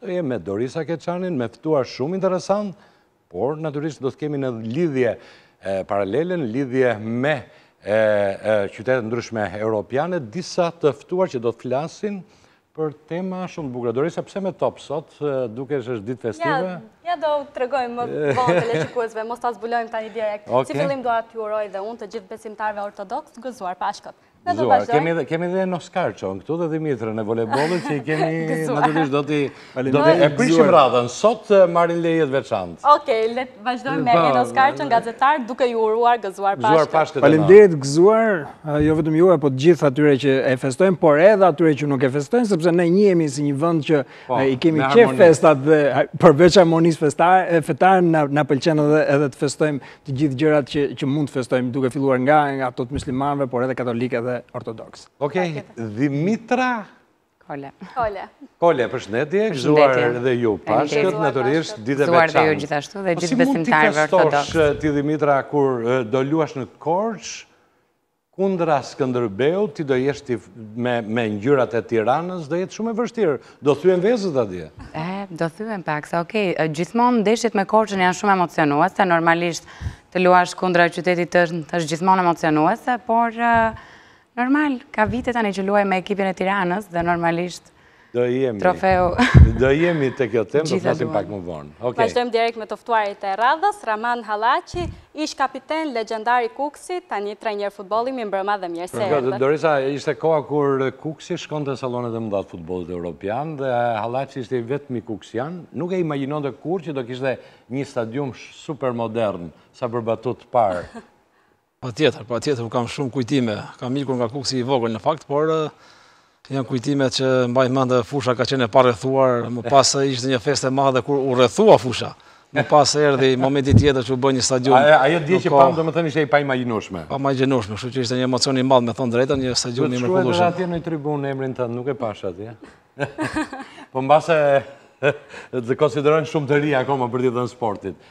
Do jemi me Dorisa Keçanin, me të ftuar shumë interesantë, por natyrisht do të kemi në lidhje paralele, në lidhje me qytete të ndryshme europiane, disa të ftuar që do të flasin për tema shumë të bukura. Dorisa, pse me top sot, duke qenë se është ditë festive? Ja, do të tregojmë më vonë teleshikuesve, mos ta zbulojmë tani direkt. Si fillim do t'ia uroj dhe unë të gjithë besimtarëve ortodoksë, gëzuar Pashkët. Zuar, kemi dhe në Oscar qonë këtu dhe Dimitrën e volejbollit që i kemi në të dishtë do t'i do t'i e prishim radhën, sot marrin leje të veçantë. Oke, le të vazhdojmë me në Oscar qonë gazetar duke ju uruar gëzuar Pashkët. Faleminderit gëzuar, jo vetëm juve po të gjithë atyre që e festojnë, por edhe atyre që nuk e festojnë, sepse ne një jemi si një vend që po, i kemi qejf festat dhe përveç harmonisë fetare, na pëlqen edhe të festojmë Të gjithë gjërat që që mund të festojmë, duke filluar nga nga ato të myslimanëve, por edhe katolike dhe ortodokse. Okej, Dhimitra Kole. Kole. Kole, përshëndetje, gëzuar edhe ju Pashkët, natyrisht ditë e veçantë. Gëzuar dhe ju gjithashtu dhe gjithë besimtarëve ortodoksë. Po si mund të festosh ti Dhimitra kur do luash në Korçë? Kundra Skënderbeut ti do jesh ti me me ngjyrat e Tiranës do jetë shumë e vështirë. Do thyhen vezët atje. E, do thyhen pak, se ok, gjithmonë ndeshjet me Korçën janë shumë emocionuese, normalisht të luash kundra qytetit tënd është gjithmonë emocionuese, por normal, ka vite tani që luaj me ekipin e Tiranës dhe normalisht Do jemi. Trofeu. Do jemi te kjo temë, do të flasim pak më vonë. Okay. Vazhdojmë direkt me të ftuarit e radhës, Rrahman Hallaçi, ish kapiten legjendar i Kukësit, tani trajner futbolli, mirëmbrëma dhe mirë se erdhët. Dorisa, ishte koha kur Kukësi shkonte në sallonet e mëdha të futbollit evropian dhe Hallaçi ishte i vetmi kuksian, nuk e imagjinonte kurrë që do kishte një stadium super modern sa për batutë të parë Patjetër, patjetër, unë kam shumë kujtime. Kam ikur nga Kukësi i vogël në fakt, por janë kujtime që mbaj mend fusha ka qenë e parrethuar, më pas ishte një festë e madhe kur u rrethua fusha. Më pas erdhi momenti tjetër që u bë një stadium. Ajo dje që pam domethënë ishte e paimagjinueshme. Paimagjinueshme, kështu që ishte një emocion i madh me thënë të drejtën, një stadium i mrekullueshëm. Do ta shkruajnë atje në tribunë emrin tënd, nuk e pashë atje. Po mbase të konsiderojnë shumë të ri akoma për të dhënë sportit.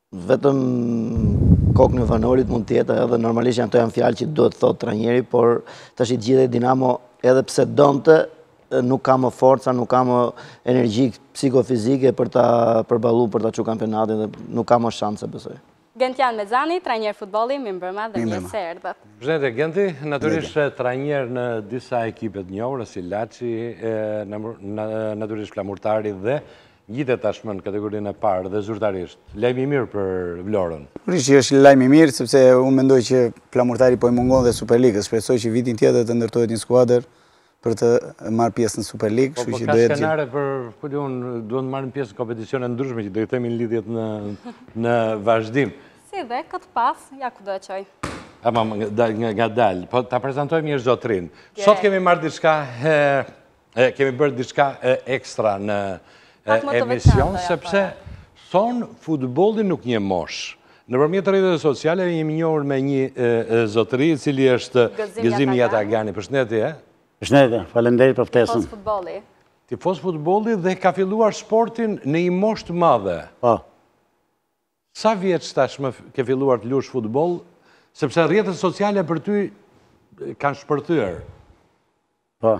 Vetëm Coco e Vanolit mund të jetë edhe normalisht janë ato janë fjalë që duhet të thotë trajneri, por tashi gjithë Dinamo edhe pse donte nuk ka më forca, nuk ka më energji psikofizike për ta përballuar, për ta çuar kampionatin dhe nuk ka më shanse besoj. Gentian Mezani, trajner futbolli, mirëmbrëma dhe mirë se erdhët. Përshëndetje Genti, natyrisht se trajner në disa ekipe të njohura si Laçi, natyrisht Flamurtari dhe Ngjitet tashmë në kategorinë e parë dhe zyrtarisht. Lajm i mirë për Vlorën. Sigurisht që është lajm i mirë, sepse unë mendoj që Flamurtari po i mungon dhe Superligës. Shpresoj që vitin tjetër të ndërtohet një skuadër për të marrë pjesë në Superligë, kështu që do jetë gjë. Po ka skenare për, ku di unë, duan të marrin pjesë në kompeticione të ndryshme që do i themin lidhjet në në vazhdim. Si dhe këtë pas, ja ku do e çoj. Ama ngadalë, po ta prezantojmë një zotëri. Sot kemi marrë diçka e kemi bërë diçka ekstra në emision, sepse thonë futbolli nuk njeh moshë. Nëpërmjet rrjeteve sociale, jemi njohur me një zotëri, i cili është Gëzim Jatagani. Përshëndetje, e? Përshëndetje, faleminderit për ftesën. Tifoz futbolli. Tifoz futbolli dhe ka filluar sportin në një moshë të madhe. Po. Sa vjeç tashmë ke filluar të lush futboll? Sepse rrjetet sociale për ty kanë shpërthyer. Po.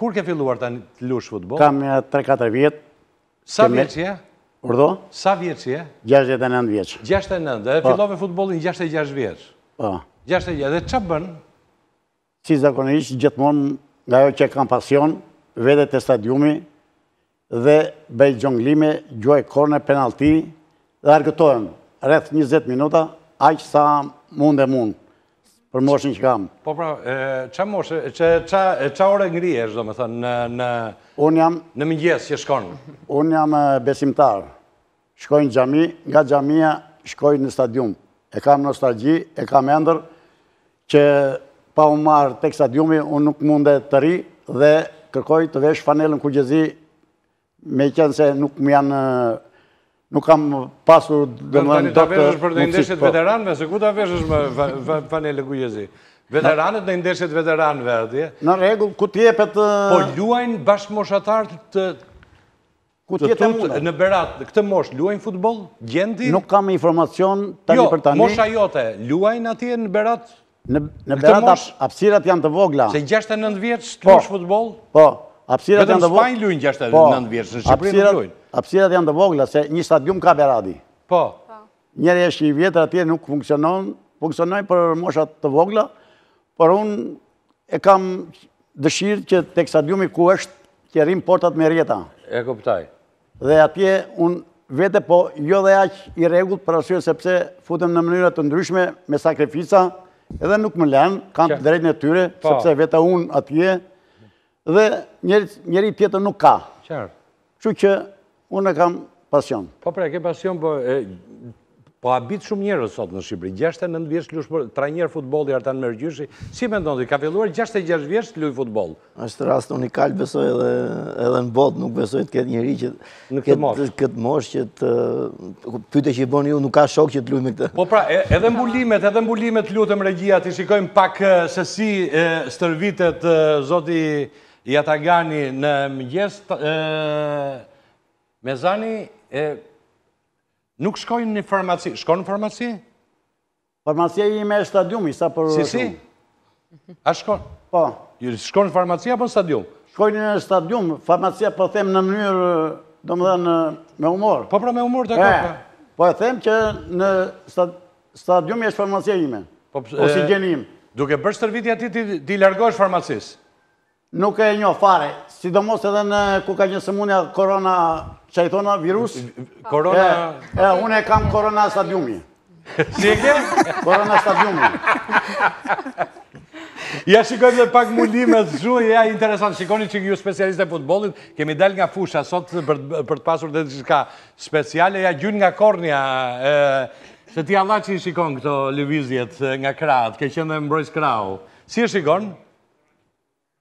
Kur ke filluar të lush futboll? Kam 3-4 vjet. Sa vjeç je? Urdhëro? Sa vjeç je? 69 vjeç. 69, dhe, po, fillove futbollin 66 vjeç. Po. 66, dhe ça bën? Si zakonisht, gjithmonë nga ajo që kam pasion, vete te stadiumi dhe bëj xhonglime, gjuaj korne, penallti dhe argëtohem rreth 20 minuta, aq sa mundem unë për moshën që kam. Po pra, ça moshë, ça ore ngrihesh, domethënë, në mëngjes që shkon? Unë jam besimtar, shkoj në xhami, nga xhamia shkoj në stadium. E kam nostalgji, e kam ëndërr që pa u marrë tek stadiumi unë nuk mund të rri dhe kërkoj të vesh fanelën kuqezi meqenëse nuk më janë nuk kam pasur dhe më në të të të te ndeshjet, po, e veteranëve, se ku të veshësh me fanellë kuqezi? Veteranët në ndeshjet e veteranëve, atje? Në rregull, ku t'jepet... Po, luajnë bashkë moshatarët të Ku të jetem unë? Në Berat, në këtë moshë, luajnë futboll? Gjen ti? Nuk kam informacion tani jo, për tani. Jo, mosha jote, luajnë atje në Berat? Në Berat, hapësirat janë të vogla. Se 69 vjeç, të po, lush futboll? Po, hapësirat janë të vogla. Vetëm në Spanjë luajnë 69 po, vjeç, në Shqipëri nuk luajnë. Hapësirat janë të vogla, se një stadium ka Berati. Po. po. Njëri është i vjetër atje nuk funksionon, funksionon për mosha të vogla, por unë e kam dëshirë që tek stadiumi ku është që rrinë portat me rrjeta. E kuptoj. Dhe atje unë vete po jo dhe aq i rregullt për arsye sepse futem në mënyra të ndryshme me sakrifica edhe nuk më lën, kanë të drejtën e tyre po. sepse vete unë atje Dhe njeri tjetër nuk ka. Kështu që unë e kam pasion. Po pra, ke pasion, po e... Po habit shumë njerëz sot në Shqipëri, 69 vjeç luan futboll, trajner futbolli Artan Mërgjyshi, si mendon ti, ka filluar 66 vjeç të luajë futboll? Është rast unikal besoj edhe në botë, nuk besoj të ketë njeri që në këtë moshë. Këtë moshë që të... Pyetje që i bëni ju, nuk ka shok që të luajë me këtë. Po pra, edhe mbulimet, edhe mbulimet, lutem regjia, të shikojmë pak se si stërvitet zoti Jatagani në mëngjes. Mezani, nuk shkon në farmaci. Shkon në farmaci? Farmacia ime stadiumi, sa për... Si, si? A shkon? Po. Shkon në farmaci apo në stadium? Shkoj në stadium, farmacia po them në mënyrë, domethënë me humor. Po pra me humor, dhe kërë. Po e them që stadiumi është farmacia ime. Po si gjenim. Duke bërë stërvitje ti, ti i largohesh farmacisë. Nuk e njoh fare, sidomos edhe kur ka një sëmundje korona, që i thona virus? Korona... E, unë e kam korona stadiumi. Si e ke? Korona stadiumi. Ja shikojmë dhe pak mbulimet shumë, ja interesante, shikoni që ju specialistë të futbollit, kemi dalë nga fusha sot për të pasur dhe diçka speciale, ja gjynë nga kornia, se ti Allah që i shikon këto lëvizjet nga krahët, ke qenë dhe mbrojtës krahu, si e shikon?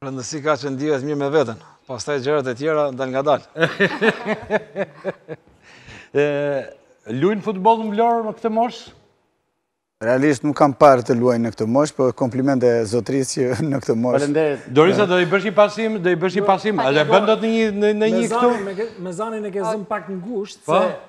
Rëndësi ka që ndihet mirë me veten, pastaj gjërat e tjera dalëngadalë. Luajnë futboll në Vlorë në këtë moshë? Realisht nuk kam parë të luajnë në këtë moshë, po komplimente zotërisë që në këtë moshë. Faleminderit. Dorisa, do i bësh një pasim, do i bësh një pasim, a e bën dot ndonjë këtu? Mezanin e ke zënë pak ngushtë, po. se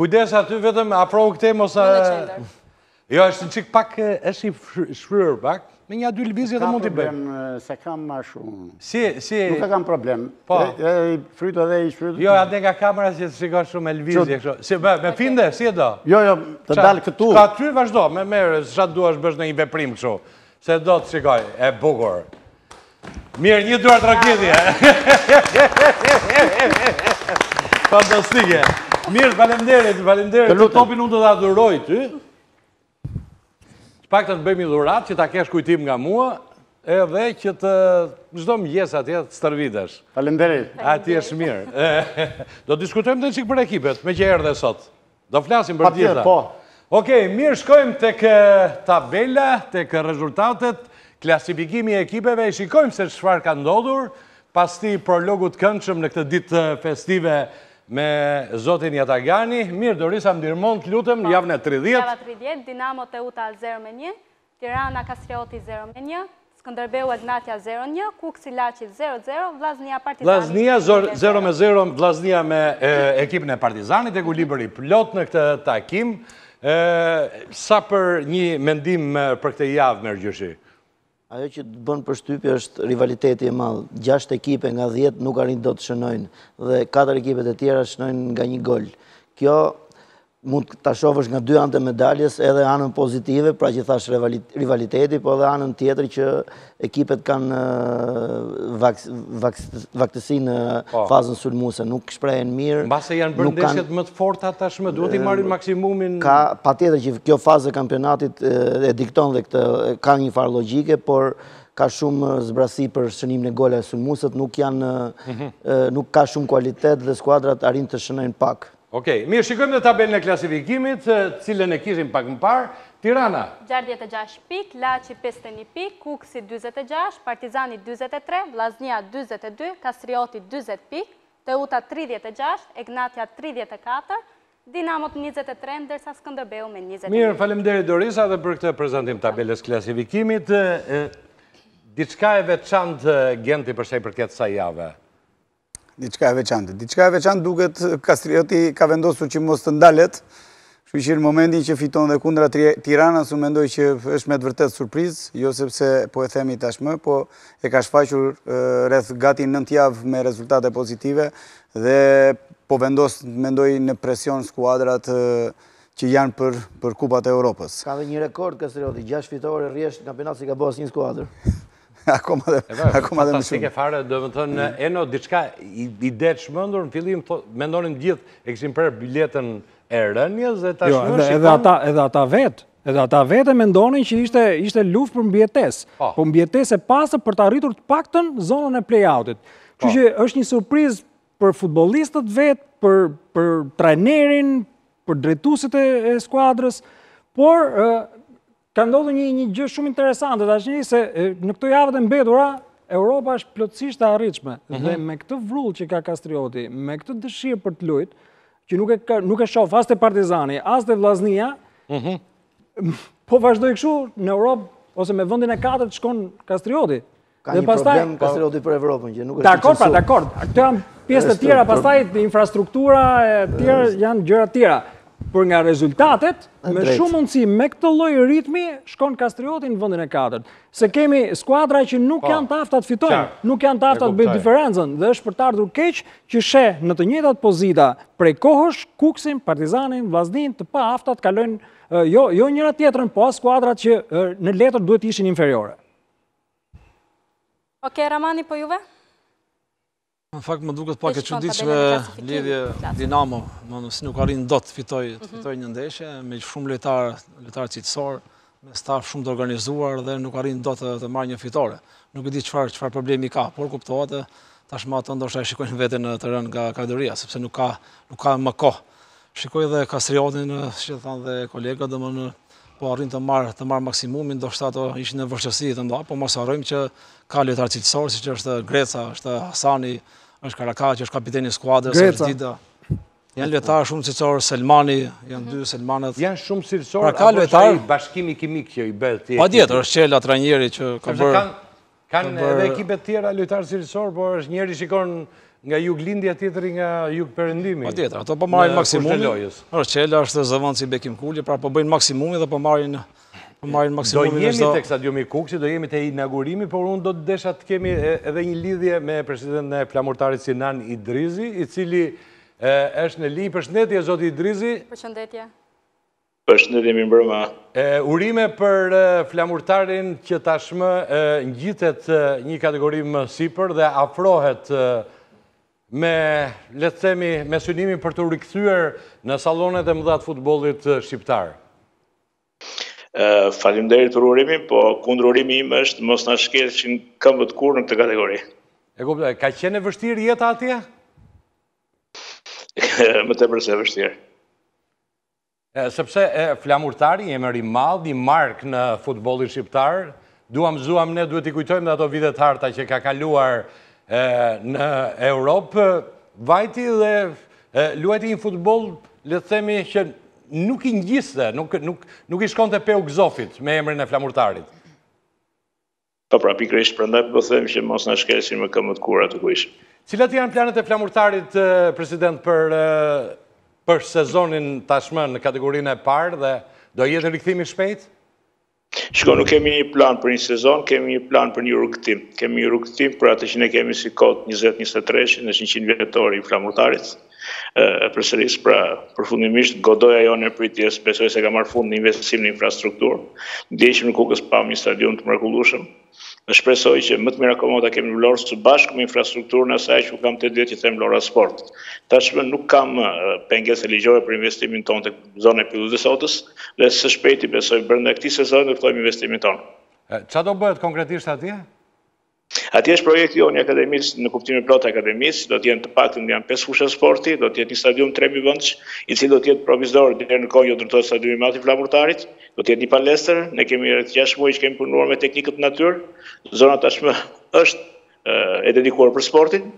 Kujdes aty vetëm afrohu këtej mos e Jo, është një çik pak është i shfryrë pak. Me një dy lëvizje dhe mund t'i bëj. Problem se kam më shumë. Si si Nuk e kam problem. Po. Edhe i fryrë dhe i shfryrë. Jo, andej nga kamera që të shikon shumë me lëvizje kështu. Si bë, me finte, si e do? Jo, jo, të dal këtu. Këtu vazhdo, me merr, ç'a duash bëj ndonjë veprim kështu. Se do të shikoj, e bukur. Mirë, një duartrokitje. Fantastike. Mirë, faleminderit, faleminderit. Këtë topin unë do ta dhuroj ty. Pak ta bëjmë një dhuratë që ta kesh kujtim nga mua, edhe që ti çdo mëngjes atje të stërvitesh. Faleminderit. Atje është mirë. Do diskutojmë një çikë për ekipet, meqë erdhe sot. Do flasim për tjera. Po. Okej, mirë shkojmë tek tabela, tek rezultatet, klasifikimi i ekipeve, e shikojmë se çfarë ka ndodhur, pas këtij prologu të këndshëm në këtë ditë festive me Zotin Jatagani. Mirë, Dorisa, më ndihmon të lutem, javën e 30. Java 30, Dinamo Teuta 0 me 1, Tirana Kastrioti zero me një, Skënderbeu Egnatia zero një, Kukësi Laçi zero zero, Vllaznia Partizani. Vllaznia zero me zero, Vllaznia me ekipin e Partizanit, ekuilibër i plot në këtë takim. Sa për një mendim për këtë javë, Mërgjyshi? Ajo që të bën përshtypje është rivaliteti i madh. Gjashtë ekipe nga dhjetë nuk arrijnë dot të shënojnë dhe katër ekipet e tjera shënojnë nga një gol. Kjo Mund ta shohësh nga dy anët e medaljes, edhe anën pozitive, pra që thash rivaliteti, po edhe anën tjetër që ekipet kanë vakësi në po. fazën sulmuese, nuk shprehen mirë. Mbase janë bërë ndeshjet më të forta tashmë, duhet i marrin maksimumin. Ka patjetër që kjo fazë e kampionatit e dikton dhe këtë ka një farë logjike, por ka shumë eh, zbrazësi për shënimin e golave sulmuesit, nuk janë, eh, mhm. eh, nuk ka shumë kualitet dhe skuadrat arrijnë të shënojnë pak. Ok, mirë, shikojmë dhe tabelën e klasifikimit, të cilën e kishim pak më parë, Tirana. Gjashtëdhjetë e gjashtë pikë, Laçi pesëdhjetë e një pikë, Kukësi dyzet e gjashtë, Partizani dyzet e tre, Vllaznia dyzet e dy, Kastrioti dyzet pikë, Teuta tridhjetë e gjashtë, Egnatia tridhjetë e katër, Dinamo njëzet e tre, ndërsa Skënderbeu me njëzet e një. Mirë, faleminderit Dorisa edhe për këtë prezantim të tabelës së klasifikimit. Diçka e veçantë Genti për sa i përket kësaj jave? Diçka e veçantë. Diçka e veçantë duket Kastrioti ka vendosur që mos të ndalet. Kështu që në momentin që fiton dhe kundra Tiranës, unë mendoj që është me të vërtetë surprizë, jo sepse po e themi tashmë, po e ka shfaqur rreth gati nëntë javë me rezultate pozitive dhe po vendos, mendoj, në presion skuadrat që janë për, për kupat e Europës. Ka dhe një rekord Kastrioti, 6 fitore rresht në kampionat s'i ka bërë asnjë skuadër. Akoma dhe më shumë. Akoma dhe më shumë. Fantastike fare, domethënë, mm. Eno, diçka e çmendur, në fillim, mendonim të gjithë, e kishim prerë biletën e rënies, dhe ta jo, shmënë shikon... Edhe ata, edhe ata vetë, edhe ata vetë e mendonin që ishte, ishte luftë për mbijetesë, po. por po mbijetesë e pastër për të arritur të paktën zonën e play-outit. Kështu po. që është një surprizë për futbollistët vetë, për, për trajnerin, për drejtuesit e, e skuadrës, por Ka ndodhur një një gjë shumë interesante tashni se në këto javë të mbetura Europa është plotësisht e arritshme mhm. dhe me këtë vrull që ka Kastrioti, me këtë dëshirë për të lujt, që nuk e nuk e shof as te Partizani, as te Vllaznia. Mhm. Po vazhdoi kështu në Europë ose me vendin e katërt shkon Kastrioti. Ka një problem Kastrioti për Evropën që nuk është i licensuar. Dakor, pra, Këto janë pjesë të tjera, pastaj infrastruktura e të tjera janë gjëra të tjera. Por nga rezultatet, me shumë mundësi, me këtë lloj ritmi, shkon Kastrioti në vendin e katërt. Se kemi skuadra që nuk po, janë të afta të fitojnë, nuk janë të afta të bëjnë diferencën, dhe është për të ardhur keq që sheh në të njëjtat pozita prej kohësh, Kukësin, Partizanin, Vllaznin, të paafta të kalojnë, jo, jo njëra-tjetrën, po as skuadrat që në letër duhet të ishin inferiore. Oke, Ramani, po juve? Në fakt më duket pak e çuditshme lidhje Dinamo, si nuk arrin dot të fitojë një ndeshje, me shumë lojtarë, lojtarë cilësorë, me staf shumë të organizuar dhe nuk arrin dot të marrë një fitore. Nuk e di çfarë problemi ka, por kuptohet tashmë ata ndoshta e shikojnë veten të rënë nga kategoria, sepse nuk ka më kohë. Shikoj dhe Kastriotin, siç thanë dhe kolegët, domethënë po arrin të marrë të marrë maksimumin, ndoshta ato ishin në vështirësi të mëdha, po mos harrojmë që ka lojtarë cilësorë, siç është Greca, është Hasani, është Karakaçi, është kapiteni i skuadrës, është Dida. Janë lojtarë shumë cilësorë, Selmani, janë dy Selmanët. Janë shumë cilësorë, pra, apo është bashkimi kimik që i bëhet tjetë? Patjetër, është Çela trajneri që ka bërë... Kanë edhe ekipet e tjera lojtarë cilësorë, por është njëri shikon nga juglindja, tjetri nga jugperëndimi. Patjetër, ato po marrin maksimumin. Çela dhe zëvendësi Bekim Kulli, pra po bëjnë maksimumin dhe po marrin po maksimumin. Do jemi te stadiumi Kukësi, do jemi te inaugurimi, por unë do të desha të kemi edhe një lidhje me presidentin e Flamurtarit Sinan Idrizi, i cili është në linjë, përshëndetje, zoti Idrizi. Përshëndetje. Përshëndetje, mirëmbrëma. Urime për Flamurtarin që tashmë ngjitet një kategori më sipër dhe afrohet me, le të themi, me synimin për t'u rikthyer në sallonet e mëdha të futbollit shqiptar. Faleminderit për urimin, po kundërurimi im është mos na shkelshin këmbët kurrë në këtë kategori. E kuptoj, ka qenë e vështirë jeta atje? Më tepër se e vështirë. Sepse Flamurtari, emër i madh, një markë në futbollin shqiptar, duam s'duam ne duhet t'i kujtojmë dhe ato vitet e arta që ka kaluar në Europë, vajti dhe luajti një futboll, le të themi që nuk i ngjiste, nuk nuk nuk i shkonte peri gëzofit me emrin e Flamurtarit. Po pra, pikërisht, prandaj po them që mos na shkelshin më këmbët kurrë aty ku ishim. Cilat janë planet e Flamurtarit, President, për për sezonin tashmë në kategorinë e parë dhe do jetë rikthimi i shpejtë? Shiko, nuk kemi një plan për një sezon, kemi një plan për një rrugëtim. Kemi një rrugëtim për atë që ne kemi si kod 20-23, 100-vjetori i Flamurtarit. e përsëris, pra përfundimisht godoja jonë e pritjes besoj se ka marrë fund në investim në infrastrukturë. Ndjeqim në Kukës pamë një stadium të mrekullueshëm dhe shpresoj që më të mirë akoma do ta kemi në Vlorë së bashku me infrastrukturën e asaj që unë kam tetë vjet që them Vlora Sport. Tashmë nuk ka më pengesa ligjore për investimin tonë tek zona e Pyllit të Sodës dhe së shpejti besoj brenda këtij sezoni do të fillojmë investimin tonë. Çfarë do bëhet konkretisht atje? Atje është projekti jonë i akademisë, në kuptimin e plotë të akademisë, do të jenë të paktën janë pesë fusha sporti, do të jetë një stadium 3000 vendsh, i cili do të jetë provizor deri në kohën që do të ndërtohet stadiumi i madh i Flamurtarit, do të jetë një palestër, ne kemi rreth 6 muaj që kemi punuar me teknikët në atyre, zona tashmë është e dedikuar për sportin.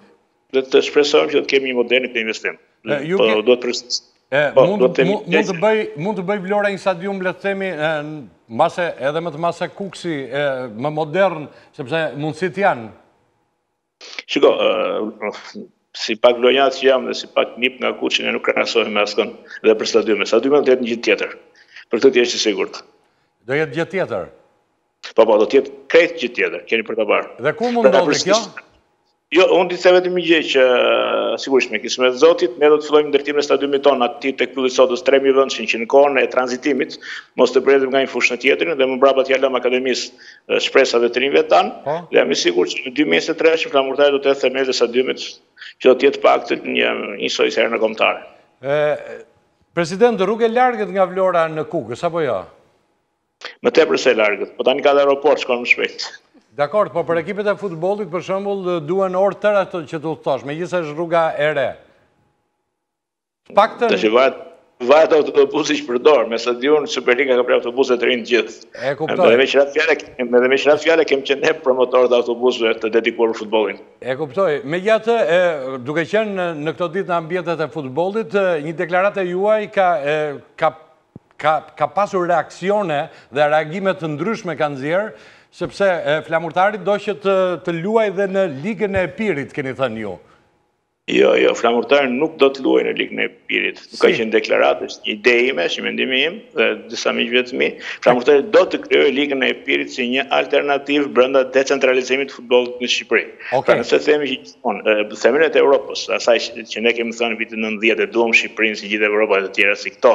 Le të shpresojmë që të kemi një modernitet në investim. Po, do të përsëris. Po, mund, të mund, mund të bëjë mund të bëjë Vlora një stadium le të themi mbase edhe më të madh se Kukësi e, më modern sepse mundësitë janë. Shiko, si pak vlonjat që jam dhe si pak nip nga Kuçi ne nuk krahasohemi me askënd për stadiume. Stadiumi do të jetë një gjë tjetër. Për këtë të jesh i sigurt. Do jetë gjë tjetër? Po, po, do të jetë krejt gjë tjetër, keni për ta parë. Dhe kur mund të ndodhë kjo? Jo, unë di sot vetëm një gjë që sigurisht me kismet të Zotit, ne do të fillojmë ndërtimin e stadiumit tonë aty tek Pylli i Sodës 3000 vendëshin që në kohën e tranzitimit, mos të bredhim nga një fushë në tjetrën dhe më prapa t'ia lëmë akademisë, shpresave, të rinjve tanë, po. dhe jam i sigurt që në 2023 që Flamurtari do të hedhë themelet e stadiumit që do të jetë paktën njësoj si Arena Kombëtare. President, rrugë e largët nga Vlora në Kukës, apo jo? Më tepër se e largët, po tani ka dhe aeroport, shkon më shpejt. Dakord, po për ekipet e futbollit për shembull duhen orë tëra të që të udhëtosh, megjithëse është rruga e re. Pastaj varet varet autobusi që përdor, me sa di unë Superliga ka blerë autobusë të rinj të gjithë. E kuptoj. Edhe meqë ra fjala, edhe meqë ra fjala kemi qenë ne promotorët e autobusëve të dedikuar për futbollin. E kuptoj. Megjithatë, duke qenë në këto ditë në ambientet e futbollit, një deklaratë e juaj ka ka Ka ka pasur reaksione dhe reagime të ndryshme ka nxjerrë, sepse Flamurtari do që të të luajë dhe në Ligën e Epirit, keni thënë ju. Jo, jo, Flamurtari nuk do të luajë në Ligën e Epirit. Nuk ka qenë deklaratë, është një ide ime, është mendimi im dhe disa miqve të mi. Flamurtari do të krijojë Ligën e Epirit si një alternativë brenda decentralizimit të futbollit në Shqipëri. Okay. Pra nëse themi që gjithmonë, po, themelet e Europës, asaj që ne kemi thënë vitin 90 e duam Shqipërinë si gjithë Evropa e të tjera si këto,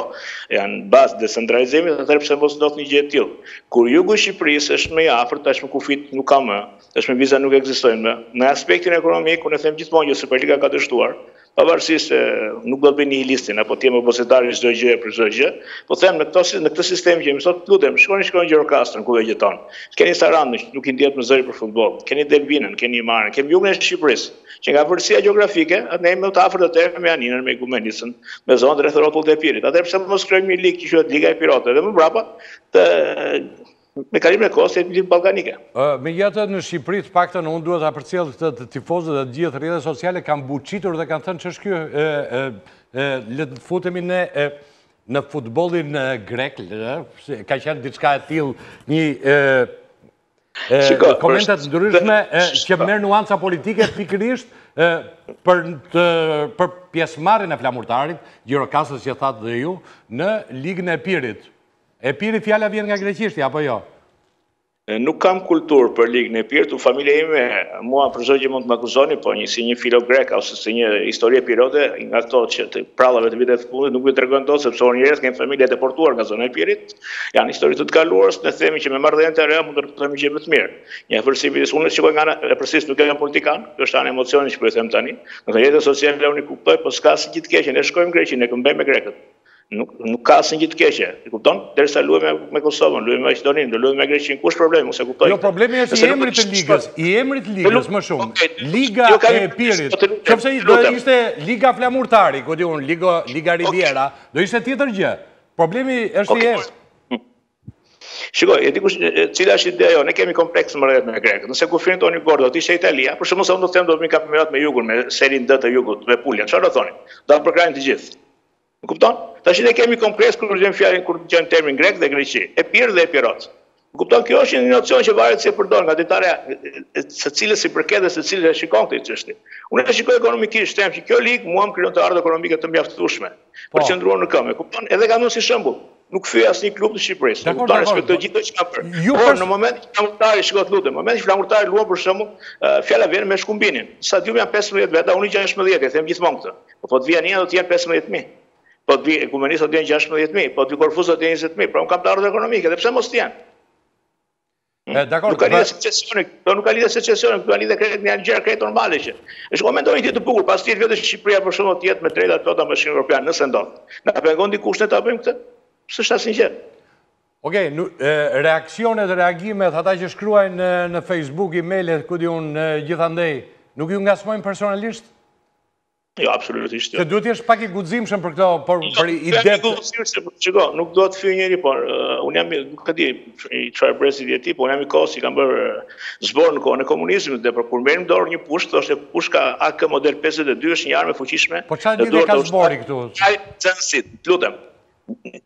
janë bazë e decentralizimit, atëherë pse mos ndodhë një gjë e tillë. Kur jugu i Shqipërisë është më i afërt, tashmë kufijtë nuk ka më, tashmë viza nuk ekzistojnë më. Në aspektin ekonomik, unë e them gjithmonë që Superliga ka dështuar, pavarësisht se nuk dua të bëj nihilistin apo të jem opozitar i çdo gjëje për çdo gjë, po them në këto në këtë sistem që jemi sot, lutem, shkoni shikoni Gjirokastrën ku vegjeton. Keni Sarandën që nuk i ndihet më zëri për futboll, keni Delvinën, keni Himarën, keni jugun e Shqipërisë, që nga afërsia gjeografike, është ne jemi më të afërt atëherë me Janinën, me Igumenicën, me zonat rreth rrotull të Epirit. Atëherë pse mos krijojmë një ligë që quhet Liga e Epirotëve dhe më mbrapa të me kalimin e kohës të jetë një ligë ballkanike. Megjithatë në Shqipëri, të paktën unë dua ta përcjell këtë te tifozët dhe të gjithë rrjetet sociale kanë buçitur dhe kanë thënë ç'është ky le të futemi ne Në futbollin grek, ka qenë diçka e tillë një koment i ndryshëm që merr nuanca politike pikërisht për pjesëmarrjen e Flamurtarit, Gjirokastrës që thatë dhe ju, në Ligën e Epirit. Epiri fjala vjen nga greqishtja, apo jo? Nuk kam kulturë për Ligën e Epirit, unë familja ime, mua për çdo gjë mund të më akuzoni, po si një filogrek ose si një histori epirote, nga këto që të përrallave të viteve të fundit nuk ju tregojnë dot sepse unë njerëz kemi familje të deportuar nga zona e Epirit, janë histori të të kaluarës, ne themi që me marrëdhëniet e reja mund të ripëtojmë gjë më të mirë. Një afërsi midis unë e shikoj nga ana e afërsisë nuk jam politikan, kjo është pa emocioni që po ju them tani. Në të jetën sociale unë i kuptoj, po s'ka asgjë të keqe, ne shkojmë në Greqi, ne këmbejmë me grekët. Nuk nuk ka asnjë gjë të keqe. E kupton? Derisa luajmë me, me Kosovën, luajmë me Maqedoninë, do luajmë me Greqinë, ku është problemi, unë s'e kuptoj. Jo, problemi është i emrit të ligës, i emrit të ligës më shumë. Liga jo, e Epirit. Qofse do ishte Liga Flamurtari, ku di unë, Liga Liga Riviera, do ishte tjetër gjë. Problemi është i emrit. Shiko, e di kush cila është ideja jonë, ne kemi kompleks direkt me grekët. Nëse kufirin tonë jugor do të ishte Italia, për shembull se unë do të them do të kemi kampionat me jugun, me Serinë D të jugut, me Puljan, çfarë do thoni? Do ta përkrahnin të gjithë. Më kupton? Tash ne kemi kompleks kur dëgjojmë fjalën kur dëgjojmë termin grek dhe Greqi, Epir dhe epirot. Më kupton? Kjo është një nocion që varet si e përdor nga dritarja së cilës i përket dhe së cilës e shikon këtë çështje. Unë e shikoj ekonomikisht, them që kjo ligë mua më krijon të ardhura ekonomike të mjaftueshme. Po. Për të qëndruar në këmbë, kupton? Edhe kam si shembull. nuk fyej asnjë klub në Shqipëri. Dakord, dakord. Unë respektoj gjithë ato që ka bërë. Ju por në moment që Flamurtari shiko të lutem, në moment që Flamurtari luan për shembull, fjala vjen me Shkumbinin. Në stadium janë 15 veta, unë 16, e them gjithmonë këtë. Po po të vijë Janina do të jenë 15000. Po të vijë Igumenica do të jenë 16000, po të vijë Korfuzi do të jenë 20000. Pra unë kam të ardhura ekonomike, dhe pse mos të jenë? Hmm? Dakord. Nuk ka lidhje secesioni, jo nuk ka lidhje secesioni, këtu janë lidhje krejt me janë gjëra krejt normale që. Se po mendoni ti të bukur, pas 10 vjetësh Shqipëria për shembull të jetë me të drejta të plota në Bashkimin Evropian, nëse ndodh. Na pengon dikush ne ta bëjmë këtë? S'është asnjë gjë. Okej, okay, reaksionet, reagimet, ata që shkruajnë në, në Facebook, e-mailet, ku di unë, gjithandej, nuk ju ngacmojnë personalisht? Jo, absolutisht jo. Se duhet të jesh pak i guximshëm për këto, por jo, për ide. Jo, nuk do të thotë se nuk dua të fyej njeri, por uh, un jam nuk e di i çfarë brezi je ti, por jam i kohës që kam bërë uh, zbor në kohën e komunizmit dhe po kur merrnim në dorë një pushkë, thoshte pushka AK model 52 është një armë e fuqishme. Po çfarë lidhje ka zbori këtu? Ai çan sit, lutem.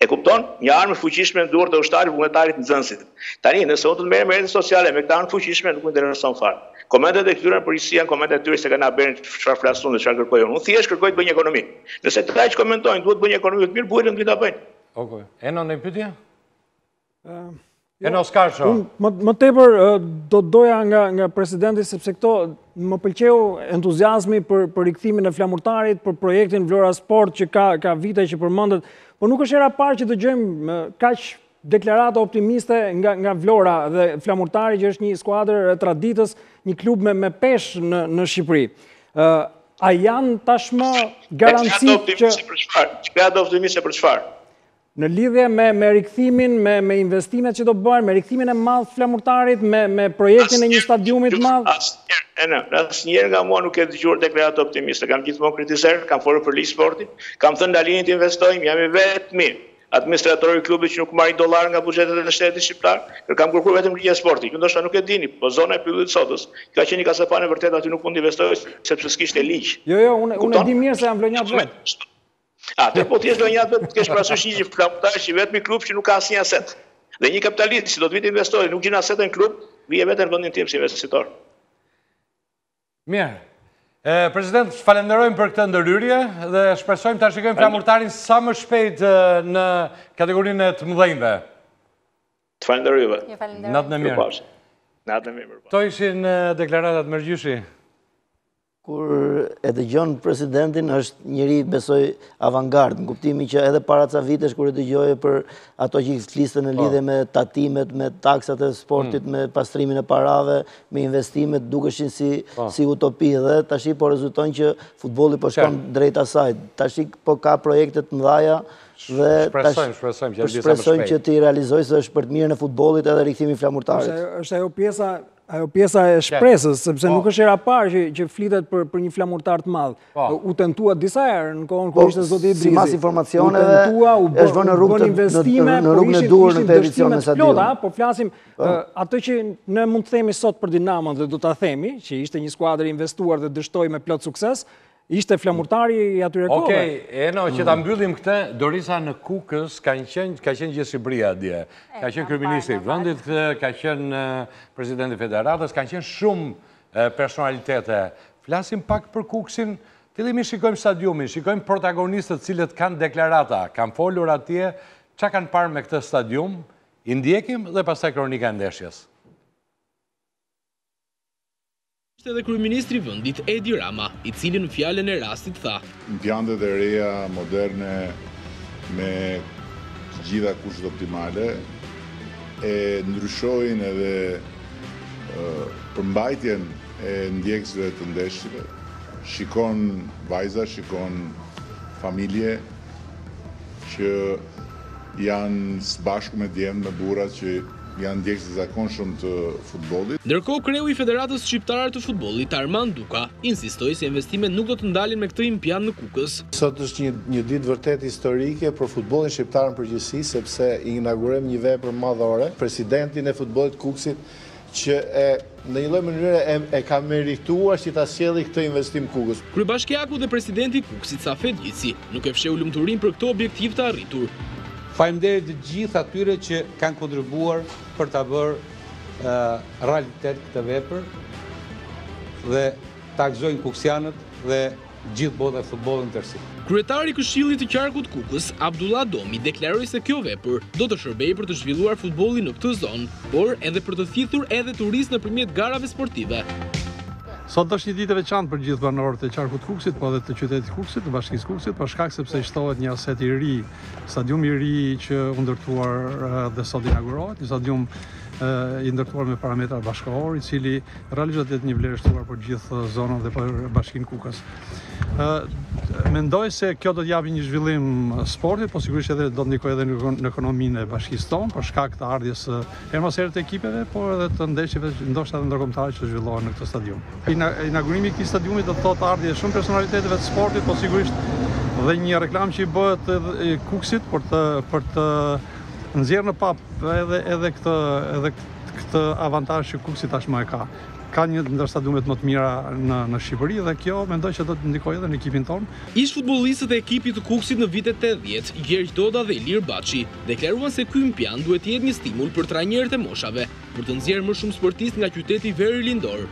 E kupton? Një armë e fuqishme në duart e ushtarit, vullnetarit, nxënësit. Tani, nëse unë do të merrem me rrjetet sociale me këtë armë të fuqishme, nuk më intereson fare. Komentet e këtyre në përgjithësi janë komente të tyre s'e kanë haberin çfarë flas unë dhe çfarë kërkoj unë. Unë thjesht kërkoj të bëj një ekonomi. Nëse këta që komentojnë duhet të bëjnë një ekonomi më të mirë, bujrum ta bëjnë. Okej. Eno, ndonjë pyetje? Eno, Oskar, ça? Më tepër do të doja nga presidenti, sepse këto më pëlqeu entuziazmi për rikthimin e Flamurtarit, për projektin Vlora Sport që ka vite që përmendet, po nuk është hera e parë që dëgjojmë kaq deklarata optimiste nga Vlora dhe Flamurtari që është një skuadrë e traditës, një klub me peshë në Shqipëri. A janë tashmë garancitë që... Deklarata optimiste për çfarë? Deklarata optimiste për çfarë? Në lidhje me, me rikthimin, me, me investimet që do bëhen, me rikthimin e madh të Flamurtarit, me, me projektin e një stadiumi të madh? Eno, asnjëherë nga mua nuk ke dëgjuar deklarata optimiste. Kam gjithmonë kritizer, kam folë për ligj sporti, kam thënë na lini të investojmë, jam i vetmi administrator i klubit që nuk marr një dollar nga buxhetet e shtetit shqiptar, kër kam kërkuar vetëm ligje sporti. Ju ndoshta nuk e dini, po zona e Pyllit të Sodës, ka qenë një kasaphanë e vërtetë, aty nuk mund të investoje sepse s'kishte ligj. Jo, jo, unë, unë e di mirë se jam vlonjat vetë. Atë po, thjesht doja atë të kesh parasysh një gjë, Flamurtari është i vetmi klub që nuk ka asnjë aset. Dhe një kapitalist që do të vijë të investojë, nuk gjen asete në klub, vije veten në vendin tim si investitor. Mirë. President, falënderojmë për këtë ndërhyrje dhe shpresojmë ta shikojmë Flamurtarin sa më shpejt në kategorinë e të mëdhenjve. Të falënderojmë. Natën e mirë. Natën e mirë. Këto ishin deklaratat Mërgjyshi. Kur e dëgjon presidentin është njeri besoj avangard, në kuptimin që edhe para ca vitesh kur e dëgjoje për ato që fliste në lidhje po. me tatimet, me taksat e sportit, mm. me pastrimin e parave, me investimet, dukeshin si po. si utopi dhe tashi po rezulton që futbolli po shkon drejt asaj. Tashi po ka projekte të mëdha dhe shpresojmë, shpresojmë që t'i realizojë se është për të mirën e futbollit edhe rikthimi i Flamurtarit. Është ajo pjesa Ajo pjesa e shpresës, sepse po. nuk është hera e parë që, që flitet për, për një Flamurtar të madh. Po. U tentua disa herë në kohën kur po, ishte zoti Idrizi. Sipas informacioneve, u tentua, u bë, është vënë në rrugë investime, në, në rrugën e duhur më në fund, me sa di unë. Po flasim po. atë që ne mund të themi sot për Dinamon dhe do ta themi, që ishte një skuadër e investuar dhe dështoi me plot sukses, Ishte Flamurtari i atyre kohëve. Okej, Eno, që ta mm. mbyllim këtë, Dorisa në Kukës, ka qenë gjithë Shqipëria dje. Ka qenë kryeministri i vendit, ka qenë presidenti i federatës, kanë qenë shumë personalitete. Flasim pak për Kukësin, fillimisht shikojmë stadiumin, shikojmë protagonistët të cilët kanë deklarata, kanë folur atje, ça kanë parë me këtë stadium, i ndjekim dhe pastaj kronika e ndeshjes. Ishte edhe kryeministri i vendit, Edi Rama, i cili në fjalën e rastit tha. Impiantet e reja, moderne, me të gjitha kushtet optimale, e ndryshojnë edhe përmbajtjen e ndjekësve të ndeshjeve, shikon vajza, shikon familje, që janë së bashku me djem dhe burra që janë ndjekës të zakonshëm të futbollit. Ndërkohë kreu i Federatës Shqiptare të Futbollit, Armand Duka, insistoi se investimet nuk do të ndalen me këtë impiant në Kukës. Sot është një ditë vërtet historike për futbollin shqiptar në përgjithësi, sepse inaugurojmë një vepër madhore, presidentin e futbollit të Kukësit që e në një lloj mënyre e, e ka merituar që ta sjelli këtë investim Kukës. Kryebashkiaku dhe presidenti i Kukësit Safet Gjici nuk e fshehu lumturinë për këtë objektiv të arritur. Faleminderit të gjithë atyre që kanë kontribuar për ta bërë ë realitet këtë vepër dhe ta gëzojnë kuksianët dhe gjithë bota e futbollit në tërësi. Kryetari i Këshillit të Qarkut Kukës, Abdullah Domi deklaroi se kjo vepër do të shërbejë për të zhvilluar futbollin në këtë zonë, por edhe për të thithur edhe turistë nëpërmjet garave sportive. Sot është një ditë e veçantë për gjithë banorët e qarkut të Kukësit, po edhe të qytetit të Kukësit, të bashkisë Kukësit, për shkak sepse i shtohet një aset i ri, stadium i ri që u ndërtua dhe sot inaugurohet, një stadium i ndërtuar me parametra bashkëkohor, i cili Realisht do të jetë një vlerë shtuar për gjithë zonën dhe për bashkinë Kukës. Mendoj se kjo do të japë një zhvillim sportit, po sigurisht edhe do të ndikojë edhe në ekonominë e bashkisë tonë, për shkak të ardhjes së herë pas here të ekipeve, por edhe të ndeshjeve ndoshta edhe ndërkombëtare që zhvillohen në këtë stadium. Inaugurimi i këtij stadiumi do të thotë ardhje shumë personaliteteve të sportit, po sigurisht dhe një reklamë që i bëhet Kukësit për të për të nxjerrë në pah edhe edhe këtë edhe këtë avantazh që Kukësi tashmë e ka. Ka një ndër stadiumet më të mira në në Shqipëri dhe kjo mendoj që do të ndikojë edhe në ekipin tonë. Ish-futbollistët e ekipit të Kukësit në vitet tetëdhjetë, Gjergj Doda dhe Ilir Baçi, deklaruan se ky impiant duhet të jetë një stimul për trajnerët e moshave, për të nxjerrë më shumë sportistë nga qyteti verilindor.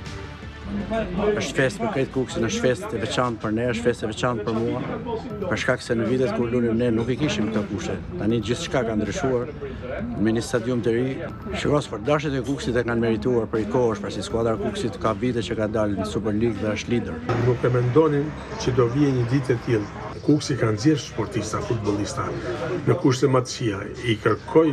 është festë për krejt Kukësin, është festë e veçantë për ne, është festë e veçantë për mua, për shkak se në vitet kur lunim ne nuk i kishim këto kushte. Tani gjithçka ka ndryshuar, me një stadium të ri, që sportdashësit e Kukësit e kanë merituar prej kohësh, pasi skuadra e Kukësit ka vite që ka dalë në Superligë dhe është lider. Nuk e mendonim që do vijë një ditë e tillë. Kukësi ka nxjerrë sportista, futbolista, në kushte ma të këqija, i kërkoj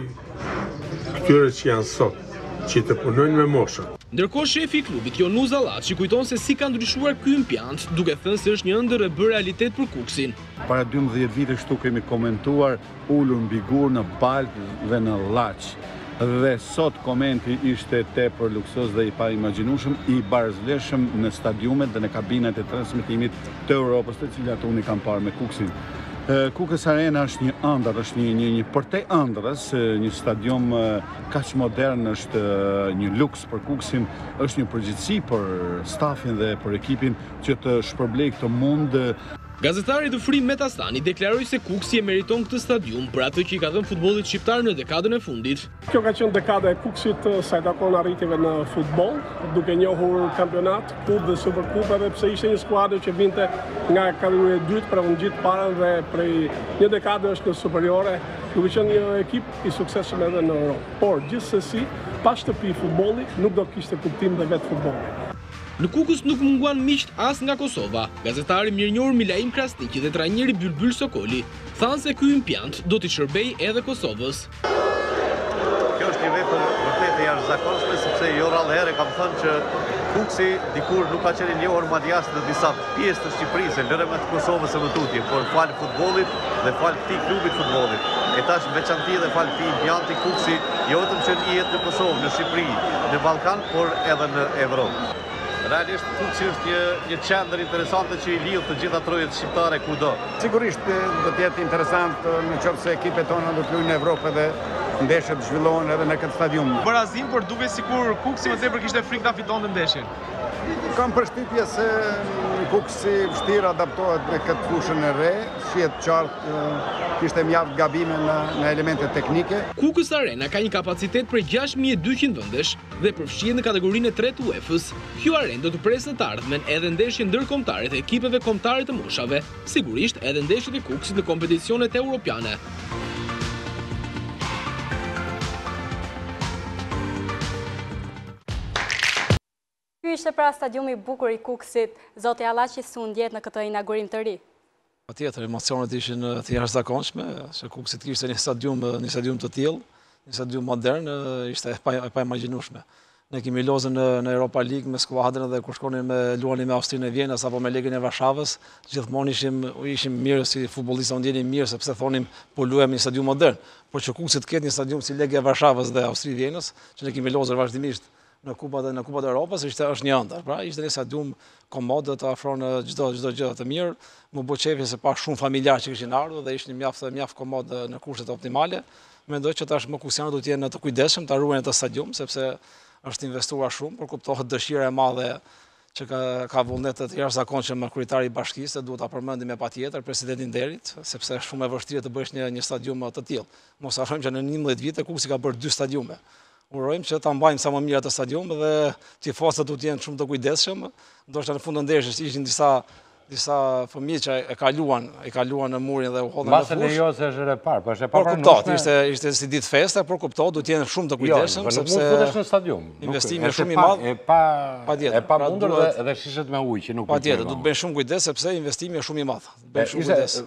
këtyre që janë sot, që të punojnë me moshën. Ndërkohë shefi i klubit, Jonuz Hallaçi kujton se si ka ndryshuar ky impiant, duke thënë se është një ëndërr e bërë realitet për Kukësin. Para dymbëdhjetë vite këtu kemi komentuar ulur mbi gur në baltë dhe në llaç dhe sot komenti ishte tepër luksoz dhe i paimagjinueshëm, i barazvlefshëm në stadiumet dhe në kabinat e transmetimit të Europës të cilat unë i kam parë me Kukësin. Kukës Arena është një andërr, është një një një përtej andrrës, një stadium kaq modern është një luks për kuksin, është një përgjegjësi për stafin dhe për ekipin që të shpërblejë këtë mund. Gazetari Dëfrim Methasani deklaroi se Kuksi e meriton këtë stadium për atë që i ka dhënë futbollit shqiptar në dekadën e fundit. Kjo ka qenë dekada e Kuksit sa i takon arritjeve në futboll, duke njohur kampionat, kupë dhe superkupë edhe pse ishte një skuadër që vinte nga kategoria e dytë, pra u ngjit te e para dhe prej një dekade është në superiore, duke qenë një ekip i suksesshëm edhe në Europë. Por, gjithsesi, pa shtëpi futbolli nuk do të kishte kuptim dhe vetë futbolli. Në Kukës nuk munguan miqtë as nga Kosova. Gazetari i mirënjohur Milaim Krasniqi dhe trajneri Bylbyl Sokoli thanë se ky impiant do t'i shërbejë edhe Kosovës. Kjo është një vepër vërtet e jashtëzakonshme sepse jo rrallëherë e kam thënë që Kukësi dikur nuk ka qenë i njohur madje as në disa pjesë të Shqipërisë, e lëre më të Kosovës e më tutje, por falë futbollit dhe falë këtij klubi të futbollit. E tash në veçanti dhe falë këtij impianti Kukësi, jo vetëm që njihet në Kosovë, në Shqipëri, në Ballkan, por edhe në Evropë. Realisht, Kukësi është një, një qendër interesante që i lidh të gjitha trojet shqiptare kudo. Sigurisht, do të jetë interesant në qoftë se ekipet tona do të lujnë në Evropë dhe ndeshjet zhvillohen edhe në këtë stadium. Barazim, por dukej sikur Kukësi më tepër kishte frikë ta fitonte ndeshjen. Kam përshtypje se Kukësi vështirë adaptohet me këtë fushën e re, shihet qartë kishte mjaft gabime në, në elemente teknike. Kukës Arena ka një kapacitet prej gjashtë mijë e dyqind vendesh dhe përfshihet në kategorinë e tretë të UEFA-s. Kjo arenë do të presë në të ardhmen edhe ndeshje ndërkombëtare të ekipeve kombëtare të moshave, sigurisht edhe ndeshjet e Kukësit në kompeticionet europiane. Ky ishte pra stadiumi i bukur i Kukësit. Zoti Hallaçi, si u ndjetë në këtë inagurim të ri. Patjetër, emocionet ishin të jashtëzakonshme, se Kukësi të kishte një stadium, një stadium të tillë, një stadium modern, ishte e paimagjinueshme. Ne kemi lozur në Europa League me skuadrën dhe kur shkonim me luani me Austrinë e Vjenës apo me Legian e Varshavës, gjithmonë ishim ishim mirë si futbollistë, u ndjenim mirë sepse thonim po luajmë n'një stadium modern. Po që Kukësi të ketë një stadium si Legia e Varshavës dhe Austria e Vjenës, që ne kemi lozur vazhdimisht në Kupa dhe në Kupa të Europës, ishte është një ëndërr. Pra, ishte një stadium komod dhe të afron çdo, çdo gjë të mirë. M'u bo qejfi se pa shumë familjarë që kishin ardhur dhe ishin mjaft, mjaft komod në kushtet optimale. Mendoj që tashmë kuksianët duhet t'jenë të kujdesshëm, ta ruajnë atë stadium, sepse është investuar shumë, por kuptohet dëshira e madhe që ka vullnet të jashtëzakonshëm kryetari i bashkisë, duhet ta përmendim patjetër, president nderi, sepse është shumë e vështirë të bësh një, një stadium të tillë. Mos harrojmë që në 11 vite Kukësi ka bërë dy stadiume. Urojmë që ta mbajmë sa më mirë atë stadium dhe tifozët duhet të jenë shumë të kujdesshëm. Ndoshta në fund të ndeshjes ishin disa disa fëmijë që e kaluan, e kaluan murin dhe u hodhën në fushë. Mos e lejo se është herë e parë, po është e parë ndeshje. Ishte, ishte si ditë feste, por kuptohet, du t'jenë shumë të jo, kujdesshëm, jo, sepse... Jo, nuk në stadium. Investimi është shumë i madhë. E pa, pa e pa pra mundur dhe, dhe shishet me ujë që nuk patjetër, du të bëjnë shumë kujdes, sepse investimi është shumë i madhë. Bëjnë shumë kujdes.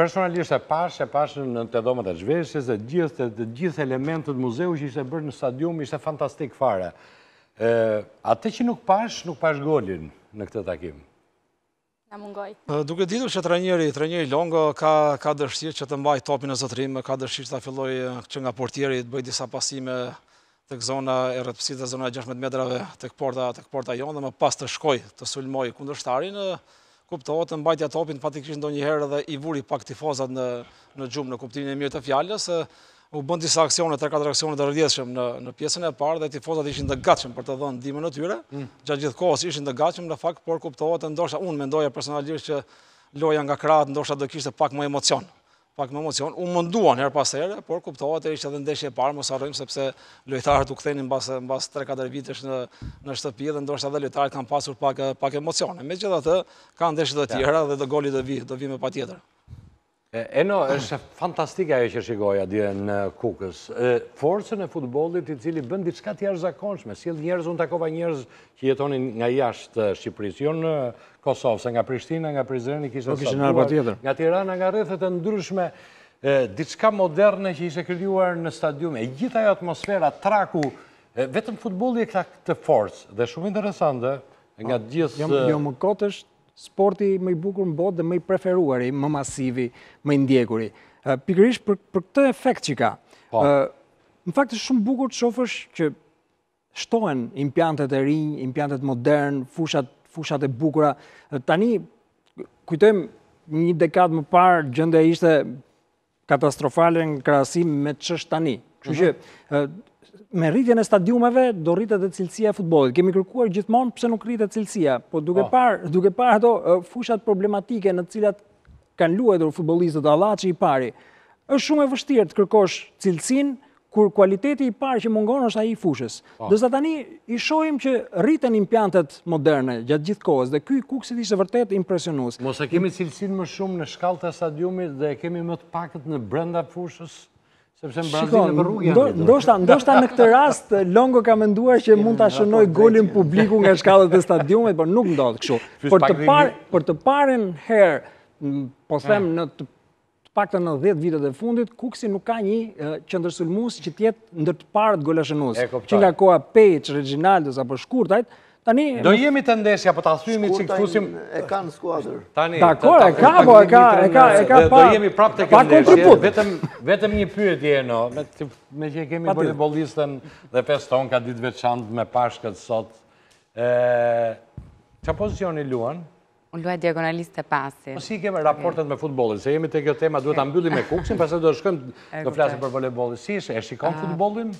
Personalisht e pashë, e pashë në te dhomat e zhveshjes dhe gjithë, të gjithë elementët muzeu që ishte bërë në stadium, ishte fantastik fare. Atë që nuk pashë, nuk pashë golin në këtë takim. Duke ditur që trajneri, trajneri Longo ka ka dëshirë që të mbajë topin në zotërim, ka dëshirë që ta fillojë që nga portieri të bëjë disa pasime tek zona e rreptësisë dhe zona e 16 metrave tek porta tek porta jonë dhe më pas të shkojë të sulmojë kundërshtarin, kuptohet mbajtja e topit faktikisht ndonjëherë dhe i vuri pak tifozat në në gjumë në kuptimin e mirë të fjalës, U bënë disa aksione, tre katër aksione të rrjedhshëm në në pjesën e parë dhe tifozat ishin të gatshëm për të dhënë ndihmën e tyre. Mm. Gjatë gjithë kohës ishin të gatshëm në fakt, por kuptohet ndoshta unë mendoja personalisht që loja nga krahët ndoshta do kishte pak më emocion. Pak më emocion. U munduan herë pas here, por kuptohet ishte edhe ndeshje e parë, mos harrojmë sepse lojtarët u ktheheshin mbas mbas 3-4 vitesh në në shtëpi dhe ndoshta edhe lojtarët kanë pasur pak pak emocione. Megjithatë, kanë ndeshje të tjera dhe do goli do vijë, do vijë patjetër. Eno, është fantastike ajo që shikoja dje në Kukës. Forcën e futbollit i cili bën diçka të jashtëzakonshme, sjell njerëz, unë takova njerëz që jetonin nga jashtë Shqipërisë, jo në Kosovë, se nga Prishtina, nga Prizreni kishin po, stadiume, nga Tirana, nga rrethet e ndryshme, diçka moderne që ishte krijuar në stadium. E gjitha ajo atmosfera traku, vetëm futbolli e ka këtë forcë dhe shumë interesante nga gjithë Jo, jo më kot është sporti më i bukur në botë dhe më i preferuari, më masivi, më i ndjekuri. Pikërisht për, për këtë efekt që ka. Po. Në fakt është shumë bukur të shofësh që shtohen impiantet e rinj, impiantet modernë, fushat, fushat e bukura. Tani, kujtojmë një dekadë më parë, gjendja ishte katastrofale në krahasim me ç'është tani. Kështu që, me rritjen e stadiumeve, do rritet dhe cilësia e futbollit. Kemi kërkuar gjithmonë pse nuk rritet cilësia, po duke parë, duke parë ato fushat problematike në cilat kanë luajtur futbollistët, Allaçi i pari, është shumë e vështirë të kërkosh cilësinë, kur kualiteti i parë që mungon është ai i fushës. Po. Ndërsa tani i shohim që rriten impiantet moderne gjatë gjithë kohës dhe ky i Kukësit ishte vërtet impresionues. Mos e kemi cilësinë më shumë në shkallët e stadiumit dhe e kemi më të paktë në brenda fushës, sepse në Brazil në rrugë janë. Ndoshta, ndoshta në këtë rast Longo ka menduar që mund ta shënojë golin publiku nga shkallët e stadiumit, por nuk ndodh kështu. Për të parë, për të parën herë, po them në të paktën në dhjetë vitet e fundit, Kukësi nuk ka një qendërsulmues që të jetë ndër të parët golashënues. Që nga koha Pejç, Reginaldo apo Shkurtaj, tani... Do jemi te ndeshja, po të asymi që këtusim... Shkurtajn e ka në skuadrë. Tani, të të të të po, e ka, e ka, e ka pa... Do jemi prapë te kjo ndeshje, vetëm një pyetje, Eno, meqë kemi volejbollisten dhe feston ka ditë të veçantë me Pashkët sot. Ça pozicioni luan? Unë luaj diagonaliste e pasit. Po si i ke raportet me futbollin, se jemi te kjo tema, duhet ta mbyllim me Kukësin, pastaj do të shkojmë, do flasim për volejbollin. Si e she, e shikon futbollin?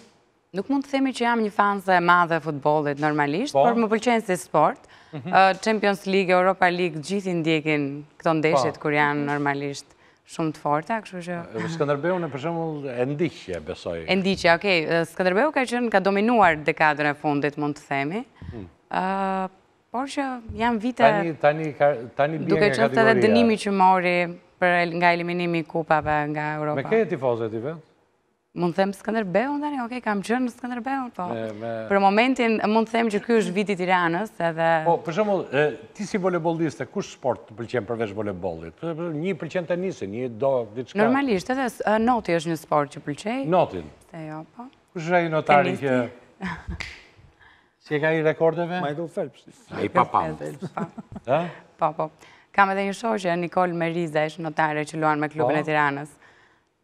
Nuk mund të them që jam një fanse e madhe e futbollit normalisht, por më pëlqen si sport. Mhm. Champions League, Europa League, gjithë i ndjekin këto ndeshjet kur janë normalisht shumë të forta, kështu që... Skënderbeun për shembull e ndiqje, besoj. E ndiqja, okej. Skënderbeu ka qenë, ka dominuar dekadën e fundit, mund të themi. Hmm. Por që janë vite... Duke qenë edhe dënimi që mori nga eliminimi i kupave nga Europa. Me kë je tifoze ti vetë? Mund them Skënderbeun dhe një, okej, kam qenë me Skënderbeun, po. Për momentin, mund them që ky është viti i Tiranës edhe... Po, për shembull, ti si volejbolliste, kush sport të pëlqen përveç volejbollit? Më pëlqen tenisi, një do, diçka... Normalisht, edhe noti është një sport që pëlqej. Notin? Se jo, po. Kush është ai notari që... Si e ka ai i rekordeve? Michael Phelps. Ai i paparë. Po, po. Po. Kam edhe një shoqe, Nikol Merizaj, është notare që luan me klubin e Tiranës.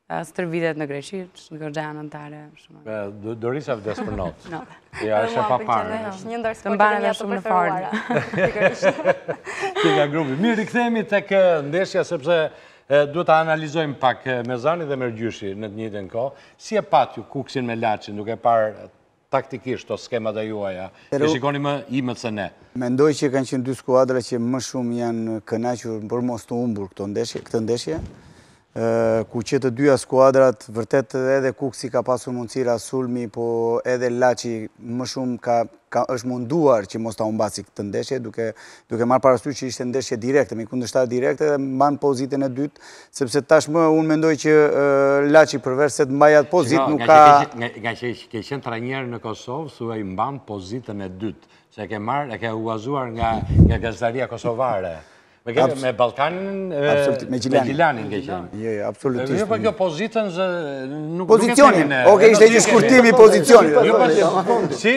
Stërvitet në Greqi, shë në Gërgja në notare. Dorisa vdes për not. No. Ja, është e paparë. Një ndër sportet e mia të preferuara. Ti nga grupi. Mirë, rikthehemi tek ndeshja, sepse duhet ta analizojmë pak Mezani dhe Mergjyshi në të njëjtën kohë. Si e patë ju Kukësin me Laçin, duke parë taktikisht këto skemat e juaja, i shikoni më imët se ne. Mendoj që kanë qenë dy skuadra që më shumë janë kënaqur për mos të humbur këto ndeshje, këtë ndeshje, ku që të dyja skuadrat, vërtet edhe Kukësi ka pasur mundësira sulmi, po edhe Laçi më shumë ka, ka është munduar që mos ta humbasi këtë ndeshje, duke duke marrë parasysh që ishte ndeshje direkte, me kundërshtar direkt dhe mban pozitën e dytë Sepse tashmë unë mendoj që Laçi përveç se të mbajë atë pozitë nuk ka... Nga që ke qenë trajner në Kosovë, thua mban pozitën e dytë, që e ke marrë, e ke huazuar nga gazetaria kosovare. Me Ballkanin, me Gjilanin ke qenë. Jo, jo, absolutisht. Jo, po kjo pozitën zë... Pozicionin, oke, ishte një shkurtimi pozicionin. Jo, po, si?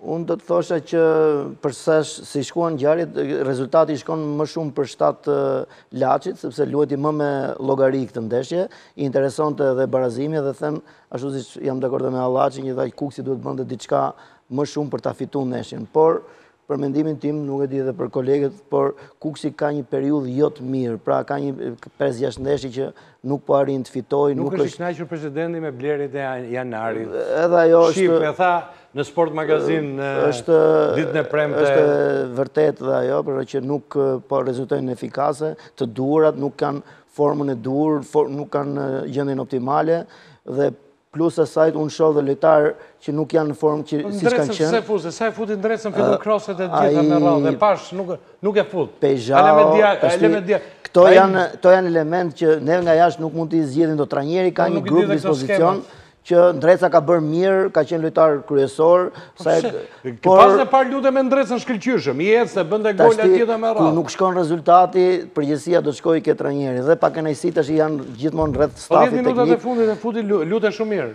Unë do të thosha që për se si shkuan gjërat, rezultati shkon më shumë për shtat Laçit, sepse luajti më me llogari këtë ndeshje, i interesonte edhe barazimi dhe them, ashtu siç jam dakord dhe me Allaçin, ndërsa Kukësi duhet bënte diçka më shumë për ta fitu ndeshjen. Por, për mendimin tim, nuk e di edhe për kolegët, por Kukësi ka një periudhë jo të mirë, pra ka një 5-6 ndeshje që nuk po arrin të fitojë. Nuk është i kënaqur presidenti me blerjet e janarit. Edhe ajo është... Shqip, e tha, Në Sport Magazin ditën e premte... është vërtet dhe ajo, pra që nuk po rezultojnë efikase, të duhurat nuk kanë formën e duhur, nuk kanë gjendjen optimale, dhe plus asajt unë shoh dhe lojtarë që nuk janë në formë që po, siç kanë qenë. S'e fut, s'e fut Ndrecën për kroset të gjitha me radhë, dhe pashë nuk e fut. Po jo, këto janë elementë që ne nga jashtë nuk mund t'i zgjidhim dot, trajneri ka po, një grup në dispozicion, që Ndreca ka bërë mirë, ka qenë lojtar kryesor. Po sa e po pas më parë luante me Ndrecën shkëlqyeshëm, i ecë, bënte gol e të tjera me radhë. Nuk shkon rezultati, përgjegjësia do të shkojë ke trajneri dhe pakënaqësitë tashti janë gjithmonë rreth po stafit teknik. Po 10 minutat e fundit e futi luajti shumë mirë.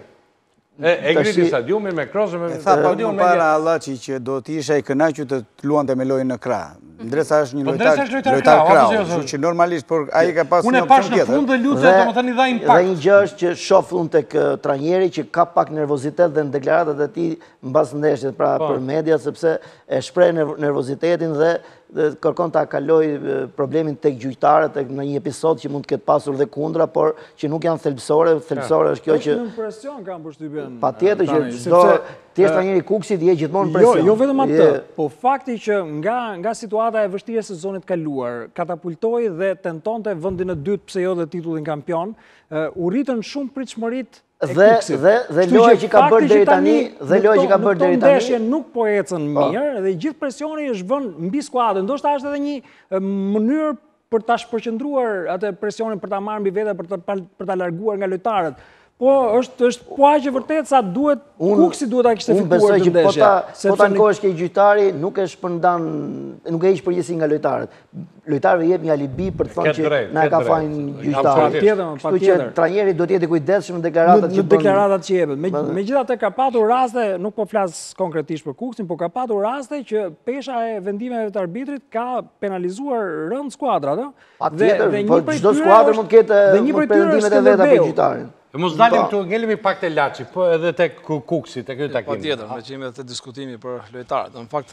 E, e ngriti stadiumin me krosë me... E tha pak më parë Allaçi që do të isha i kënaqur të luante me lojë në krah. Ndreca është një po, lojtar krahu. Ndreca është lojtar krahu, apo jo? Që normalisht, por ai ka pas një opsion tjetër. Unë e pashë në fund dhe luajti, domethënë i dha impakt. Dhe një gjë është që shoh unë tek trajneri që ka pak nervozitet dhe në deklaratat e tij mbas ndeshjes pra po. për media, sepse e shpreh nervozitetin dhe kërkon ta kalojë problemin tek gjyqtarët në një episod që mund të ketë pasur dhe kundra, por që nuk janë thelbësore, thelbësore është kjo që... Në presion kam përshtypjen... Patjetër që Ti je trajner i Kukësit, je gjithmonë në presion. Jo, jo vetëm atë, po fakti që nga nga situata e vështirë e sezonit të kaluar, katapultoi dhe tentonte vendin e dytë pse jo dhe titullin kampion, u rritën shumë pritshmëritë e Kukësit. Dhe dhe dhe loja që ka bërë deri tani, dhe loja që ka bërë deri tani. Ndeshja nuk po ecën po. mirë dhe gjithë presioni është vënë mbi skuadrën. Ndoshta është edhe një mënyrë për ta shpërqendruar atë presionin për ta marrë mbi vete për ta për ta larguar nga lojtarët. Po është është po aq e vërtetë sa duhet Kukësi duhet ta kishte fituar këtë ndeshje. Po të po të ankohesh ke gjyqtari, nuk e shpërndan, nuk e heq përgjegjësi nga lojtarët. Lojtarëve u jep një alibi për të thënë që na ka fajin gjyqtari. Kështu që trajneri duhet të jetë i kujdesshëm në deklaratat që bën. Në deklaratat që jepet. Megjithatë ka patur raste, nuk po flas konkretisht për Kukësin, por ka patur raste që pesha e vendimeve të arbitrit ka penalizuar rënd skuadrat, ë? Patjetër, dhe, dhe po çdo skuadër mund të ketë dhe një pretendimet e veta për gjyqtarin. E mos dalim këtu, ngelemi pak te Laçi, po edhe te Kuksi, te ky takim. Patjetër, meqë jemi te diskutimi për lojtarët. Në fakt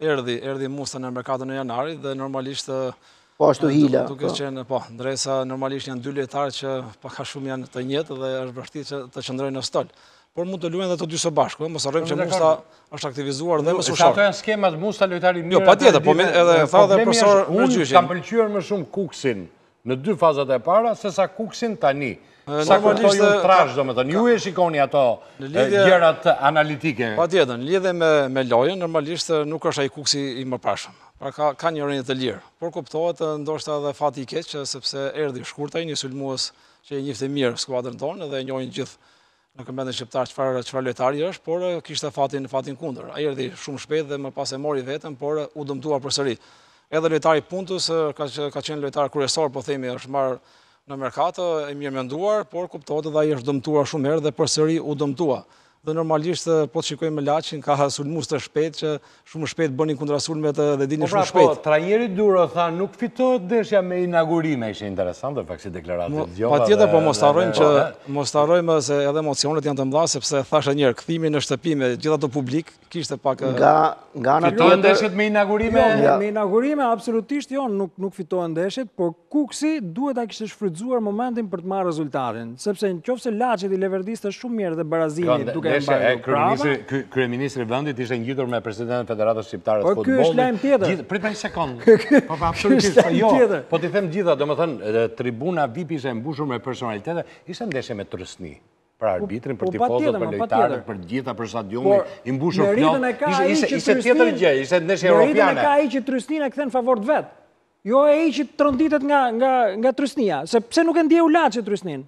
erdhi, erdhi Musta në merkatën e janarit dhe normalisht Po ashtu Hila. Duke po. qenë, po, ndërsa normalisht janë dy lojtarë që pak a shumë janë të njëjtë dhe është vështirë që të qëndrojnë në stol. Por mund të luajnë dhe të dy së bashku, mos harrojmë që Musta është aktivizuar dhe mesfushor. Ato janë skemat, Musta lojtari mirë. Jo, patjetër, po e tha dhe profesor Gjyshi. Unë kam pëlqyer më shumë Kukësin në dy fazat e para, sesa Kukësin tani. Sa kuptoj unë trashë, domethënë, ju e shikoni ato gjërat analitike. Patjetër, në lidhje me lojën, normalisht nuk është ai Kukësi i mëparshëm. Pra ka një rënie të lirë. Por kuptohet, ndoshta edhe fati i keq, sepse erdi Shkurtaj, një sulmuës që e njihte mirë skuadrën tonë dhe e njohim gjithë në kampionatin shqiptar çfarë çfarë lojtari është, por kishte fatin fatin kundër. Erdhi shumë shpejt dhe më pas e mori veten, por u dëmtua përsëri. Edhe lojtari Puntus ka ka qenë lojtar kryesor, po themi, është marrë në merkato, e mirë menduar, por kuptohet edhe ai është dëmtuar shumë herë dhe përsëri u dëmtua. Dhe normalisht po të shikojmë Laçin ka sulmues të shpejtë që Shumë shpejt bënin kundrasulme dhe dilnin shumë shpejt. Po pra, po, trajneri Duro tha nuk fitohet ndeshja me inagurime, ishte interesante në fakt si deklaratë, e dëgjova. Patjetër, po mos të harrojmë që, mos të harrojmë se edhe emocionet janë të mdha, sepse thashë një herë, kthimi në shtëpi me gjithë atë publik, kishte pak... Nga, nga ana tjetër... Fitohen ndeshjet me inagurime? Jo, me inagurime, absolutisht jo, nuk, nuk fitohen ndeshjet, por Kukësi duhet ta kishte shfrytëzuar momentin për të marrë rezultatin, sepse në qoftë se Laçit do i leverdiste shumë mirë edhe barazimi duke e mbajtur prapa. Ky kryeministri i vendit ishte ngjitur me presidentin e Federatës Shqiptare të Futbollit. Po ky është lajm tjetër. Prit një sekond. Po absolutisht po jo. Po ti them të gjitha, domethënë tribuna vip ishte e mbushur me personalitete, ishte ndeshje me trysni për arbitrin, për tifozët, për lojtarët, për të gjithë, pra stadiumi i mbushur plot. Ishte tjetër gjë, ishte ndeshje europiane. Meritën e ka ai që trysninë e kthen në favor të vet. Jo ai që të tronditet nga, nga, nga trysnia, se pse nuk e ndjeu Laçi trysninë?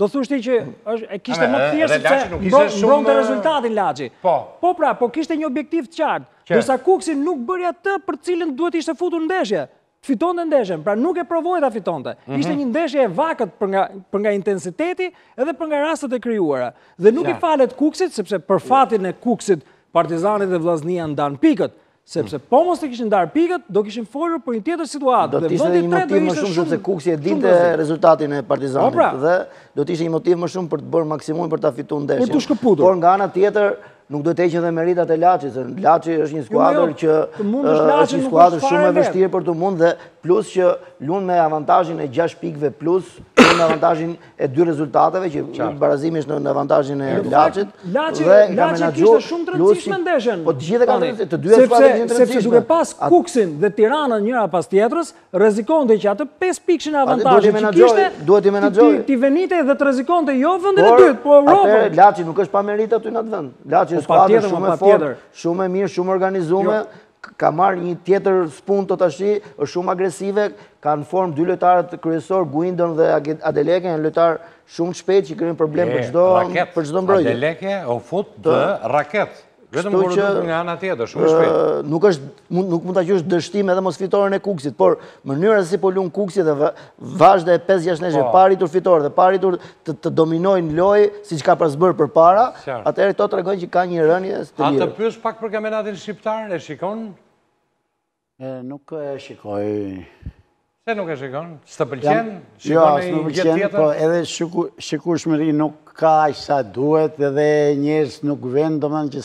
Do thuash ti që është e kishte më të thjeshtë sepse nuk ishte shumë mbronte rezultatin Laçi. Po. Po pra, po kishte një objektiv të qartë. Ndërsa Kukësi nuk bëri atë për të cilën duhet të ishte futur në ndeshje. Të fitonte ndeshjen, pra nuk e provoi ta fitonte. Mhm. Ishte një ndeshje e vakët për nga për nga intensiteti edhe për nga rastet e krijuara. Dhe nuk i falet Kukësit sepse për fatin e Kukësit Partizani dhe Vllaznia ndanë pikët. Sepse po mos të kishin ndarë pikët, do kishim folur për një tjetër situatë. Do të ishte një motiv më shumë, sepse Kukësi e dinte rezultatin e Partizanit. Po pra. Dhe do të ishte një motiv më shumë për të bërë maksimumin për ta fitu ndeshjen. Për t'u shkëputur. Por nga ana tjetër, nuk duhet të heqim dhe meritat e Laçit, se Laçi është një jo, skuadrë jo, që është një skuadrë shumë e vështirë për t'u mund dhe plus që luan me avantazhin e 6 pikëve plus, luan me avantazhin e dy rezultateve që barazimi është në avantazhin e Laçit. Laçi Laçi kishte shumë të rëndësishme ndeshjen. Po të gjithë kanë, të dy skuadrat e kanë të rëndësishme. Sepse duke pas Kuksin dhe Tiranën njëra pas tjetrës, rrezikonte që atë 5 pikëshin e avantazhit që kishte, duhet ta menaxhojë. T'i venitej dhe të rrezikonte jo vendin e dytë, po Europën. Atëherë Laçi nuk është pa meritë aty në atë vend. Laçi është po, skuadër shumë e fortë, shumë e mirë, shumë e organizume. Jo. ka marrë një tjetër spunto tashti, është shumë agresive, ka në formë dy lojtarët kryesorë, Guindon dhe Adeleke, janë lojtarë shumë të shpejtë që krijojnë problem për çdo mbrojtje. Adeleke o fut dhe raketë, vetëm kur dukej nga ana tjetër, shumë shpejt. Nuk mund ta quash dështim edhe mosfitoren e Kuksit, por mënyra se si po lun Kuksi dhe vazhda e 5-6 ndeshjeve pa arritur fitore dhe pa arritur të dominojnë lojë, siç ka pas bërë përpara, atëherë këto tregojnë që ka një rënie stili. A të pys pak për kampionatin shqiptar, e shikon? Nuk e shikoj. Pse nuk e shikon? S'të pëlqen? Jo, s'më pëlqen, po edhe shikueshmëri nuk ka aq sa duhet, edhe njerëz nuk venë, domethënë që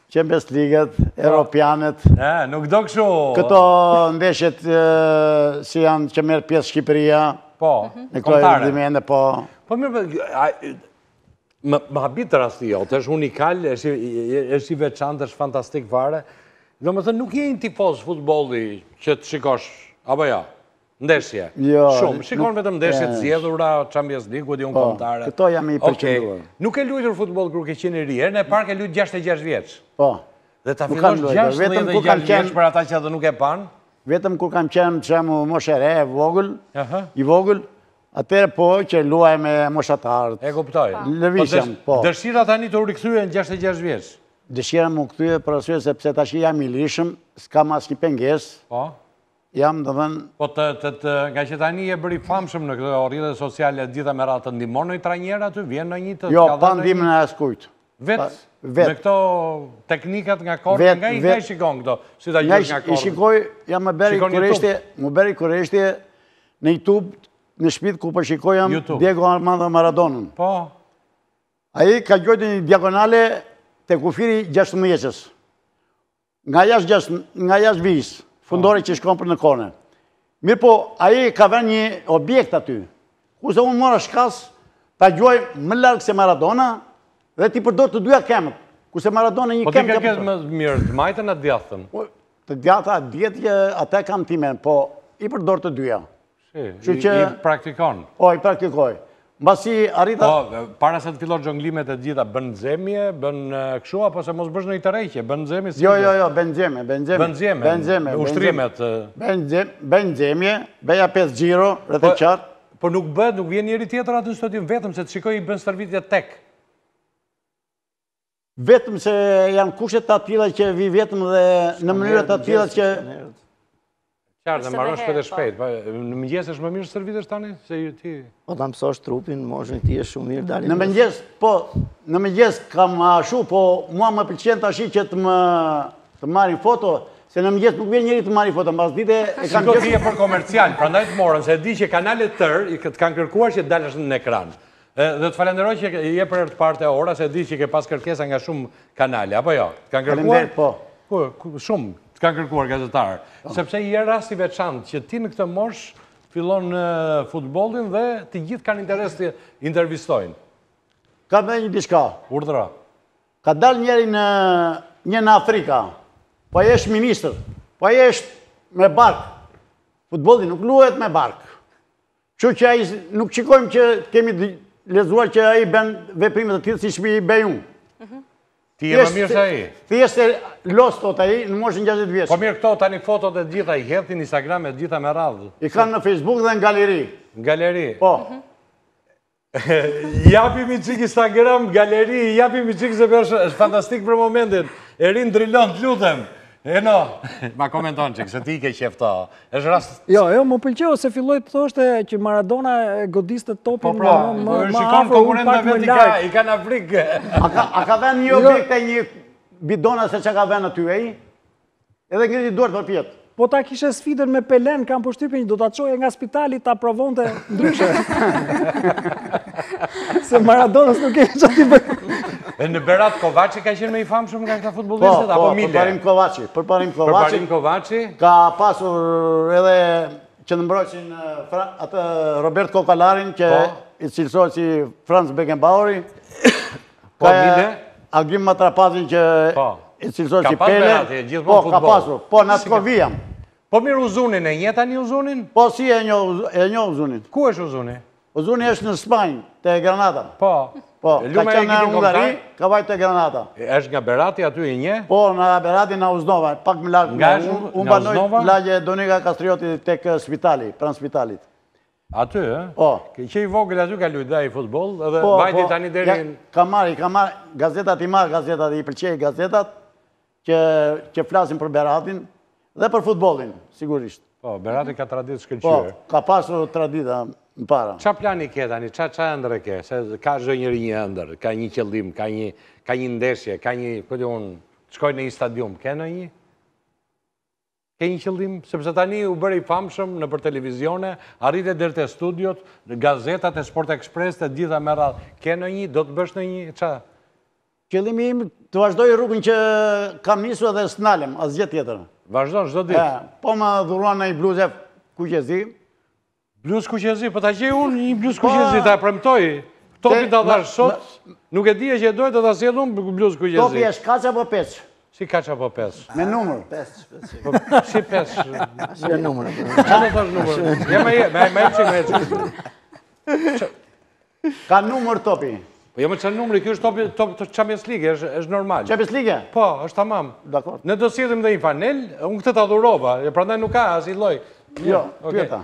Champions League-et, po. Europianet. E, ndjek kështu. Këto ndeshjet si janë që merr pjesë Shqipëria. Po, mhm. Me kombëtaren, po. Po mirë, po, më habit rasti jot, është unikal, është i veçantë, është fantastik fare. Domethënë, nuk je një tifoz futboli që të shikosh, apo jo? Jo? Ndeshje. Jo. Shumë. Shikon vetëm ndeshje të zgjedhura, Champions League, ku di unë, po, kombëtare. Po, këto jam i përqendruar. Nuk ke luajtur futboll kur ke qenë i ri, herën e parë ke luajtur 66 vjeç. Po. Dhe ta fillosh 66 vjeç për ata që ato nuk e panë. Vetëm kur kam qenë jam moshë e re, vogël, i vogël, atëherë po që luaja me moshatarët. E kuptoj. Lëvizëm, po. po. Dëshira tani t'u rikthye në 66 vjeç. Dëshira më u kthye për arsye sepse tash jam i lirshëm, s'kam asnjë pengesë. Po. Jam të dhënë... Po të, të, të, nga që tani u bëre i famshëm në këto rrjetet sociale të gjitha me radhë të ndihmon në trajneri aty, vjen ndonjë të... Jo, pa ndihmën e askujt. Vetë, vetë me këto teknikat nga korneri, nga i nga i shikon këto, si ta gjush nga korneri. I shikoj, ja më bëri kureshtje, më bëri kureshtje në YouTube, në shpi, ku po shikoja Diego Armando Maradonën. Po. Ai ka gjujt një diagonale te kufiri i 16-shes. Nga jashtë jashtë, nga jashtë vijës, fundore po. që shkon për në korner. Mirëpo ai ka vënë një objekt aty. Kurse unë mora shkas, ta gjuaj më largë se Maradona, dhe t'i përdor të dyja këmbët. Kurse Maradona një këmbë... Po ti kë ke më mirë, të majtën a të djathtën? Po, të djathtën, dihet që atë kam timen, po i përdor të dyja. Kështu që i praktikon. Po, i praktikoj. Mbasi arrita Po, para se të fillosh xhonglimet e gjitha, bën nxemje, bën kështu apo se mos bësh ndonjë tërheqje, bën nxemje si. Jo, jo, jo, bëj nxemje, bëj nxemje. Bën nxemje. Bëj nxemje. Ushtrimet. Bëj nxemje, bëj nxemje, bëja pesë xhiro rreth e qark. Po nuk bëhet, nuk vjen njeri tjetër aty në stadium, vetëm se të shikoj i bën stërvitje tek. Vetëm se janë kushtet të atilla që vij vetëm dhe në mënyrë të atillë që... Qartë, dhe mbaron shpejt e shpejt, po. po, në mëngjes është më mirë stërvitjes tani, se ju ti... Po të mësosh trupin, moshën ti është shumë mirë, dalin... Në mëngjes, po, në mëngjes kam ashu, po, mua më pëlqen të ashtu që të më... të marrin foto, se në mëngjes nuk vjen njeri të marri foto, mbas dite e kanë... Shiko ti je për komercial, prandaj të morën, se e di që kanalet tërë të kanë kërkuar që të dalësh në ekran. Dhe të falenderoj që je për herë të parë te Ora, se e di që ke pas kërkesa nga shumë kanale, apo jo? Të kanë kërkuar? Po. Po, shumë të kanë kërkuar gazetarë. Po. Sepse je rast i veçantë që ti në këtë moshë fillon futbollin dhe të gjithë kanë interes të intervistojnë. Kam edhe një diçka. Urdhëro. Ka dalë njëri në një, në Afrika. Po ai është ministër. Po ai është me bark. Futbolli nuk luhet me bark. Kështu që ai nuk shikojmë që të kemi lexuar që ai bën veprime të tilla siç m'i bëj unë. Mhm. Ti je më mirë se ai. Thjesht loz top ai në moshën 60 vjeç. Po mirë këto tani fotot e gjitha i hedh në Instagram e gjitha me radhë. I kanë në Facebook dhe në galeri. Në galeri. Po. Mhm. Jepini çik Instagram, galeri, jepini çik se për, është fantastik për momentin. Erin, Drilon, të lutem. E no, ma komento një çik, se ti ke qejf ta. është rast... Jo, jo, më pëlqeu se filloi të thoshte që Maradona e godiste topin po, pra, më po, më afro, unë pak më lartë. I kanë frikë. A ka vënë një, jo, objekte, një bidona se ç'ka vënë aty ai? Edhe ngriti duart përpjetë. Po ta kishe sfidën me Pelen, kam përshtypin që do ta çoje nga spitali ta provonte ndryshe. Se Maradonës nuk ke ç't'i bësh. E në Berat Kovaçi ka qenë më i famshmi nga këta futbollistët, po, apo po, Mile? Po, Përparim Kovaçi. Përparim Kovaçi. Përparim Kovaçi. Ka pasur edhe qendërmbrojtësin atë Robert Kokalarin, që po. i cilësohej si Franz Beckenbaueri, Po, Mile? Agim Matrapazin që po. i cilësohej si Pele. Po, ka pasur. Po, në atë kohë vijam. Po mirë Uzunin e njeh tani, Uzunin? Po si, e njoh, e njoh Uzunin. Ku është Uzuni? Uzuni është në Spanjë, te Granada. Po. Po, ka qenë Hungari, ka vajtur te Granada. është nga Berati aty, e njeh? Po, nga Berati nga Uznova, pak më larg. Nga është, nga Uznova? Unë banoj lagje Donika Kastrioti tek spitali, pranë spitalit. Aty, e? Po. Që i vogël aty ka lujt, dhe i futboll, dhe po, vajti po. tani deri... I marr, i marr gazetat, i marr gazetat, i pëlqej gazetat, që flasin për Beratin, dhe për futbollin, sigurisht. Po, Berati ka traditë të shkëlqyer. Po, ka pasur tradita më para. Ça plani ke tani, ça ça ëndrre ke, se ka çdo njeri një ëndërr, ka një qëllim, ka një, ka një ndeshje, ka një, këtë unë, shkoj në një stadium, ke ndonjë? Ke një qëllim, sepse tani u bëre i famshëm nëpër televizione, arrite deri te studiot, gazetat e Sport Express të gjitha me radhë. Ke ndonjë, do të bësh ndonjë, ça? Qëllimi im të vazhdoj rrugën që kam nisur dhe s'ndalem, asgjë tjetër. Vazhdon çdo ditë. Po më dhuruan ndonjë bluzë kuqezi, Bluzë kuqezi, po ta gjej unë një bluzë kuqezi, ta premtoj. Topin ta dhashë sot, nuk e dija që e doje, do ta sjell unë bluzë kuqezi. Topi është katërsh apo pesësh? Si katërsh apo pesësh? Me numër. Pesësh, pesësh. Po, si pesësh? Me numër. Çfarë do thotë numër? Ja më jep, më jep çim, më jep. Ka numër topi. Po jo më çan numri, ky është topi top të Champions League, është është normal. Champions League? Po, është tamam. Dakor. Ne do sjellim dhe një fanellë, unë këtë ta dhurova, prandaj nuk ka asnjë lloj. Jo, pyeta.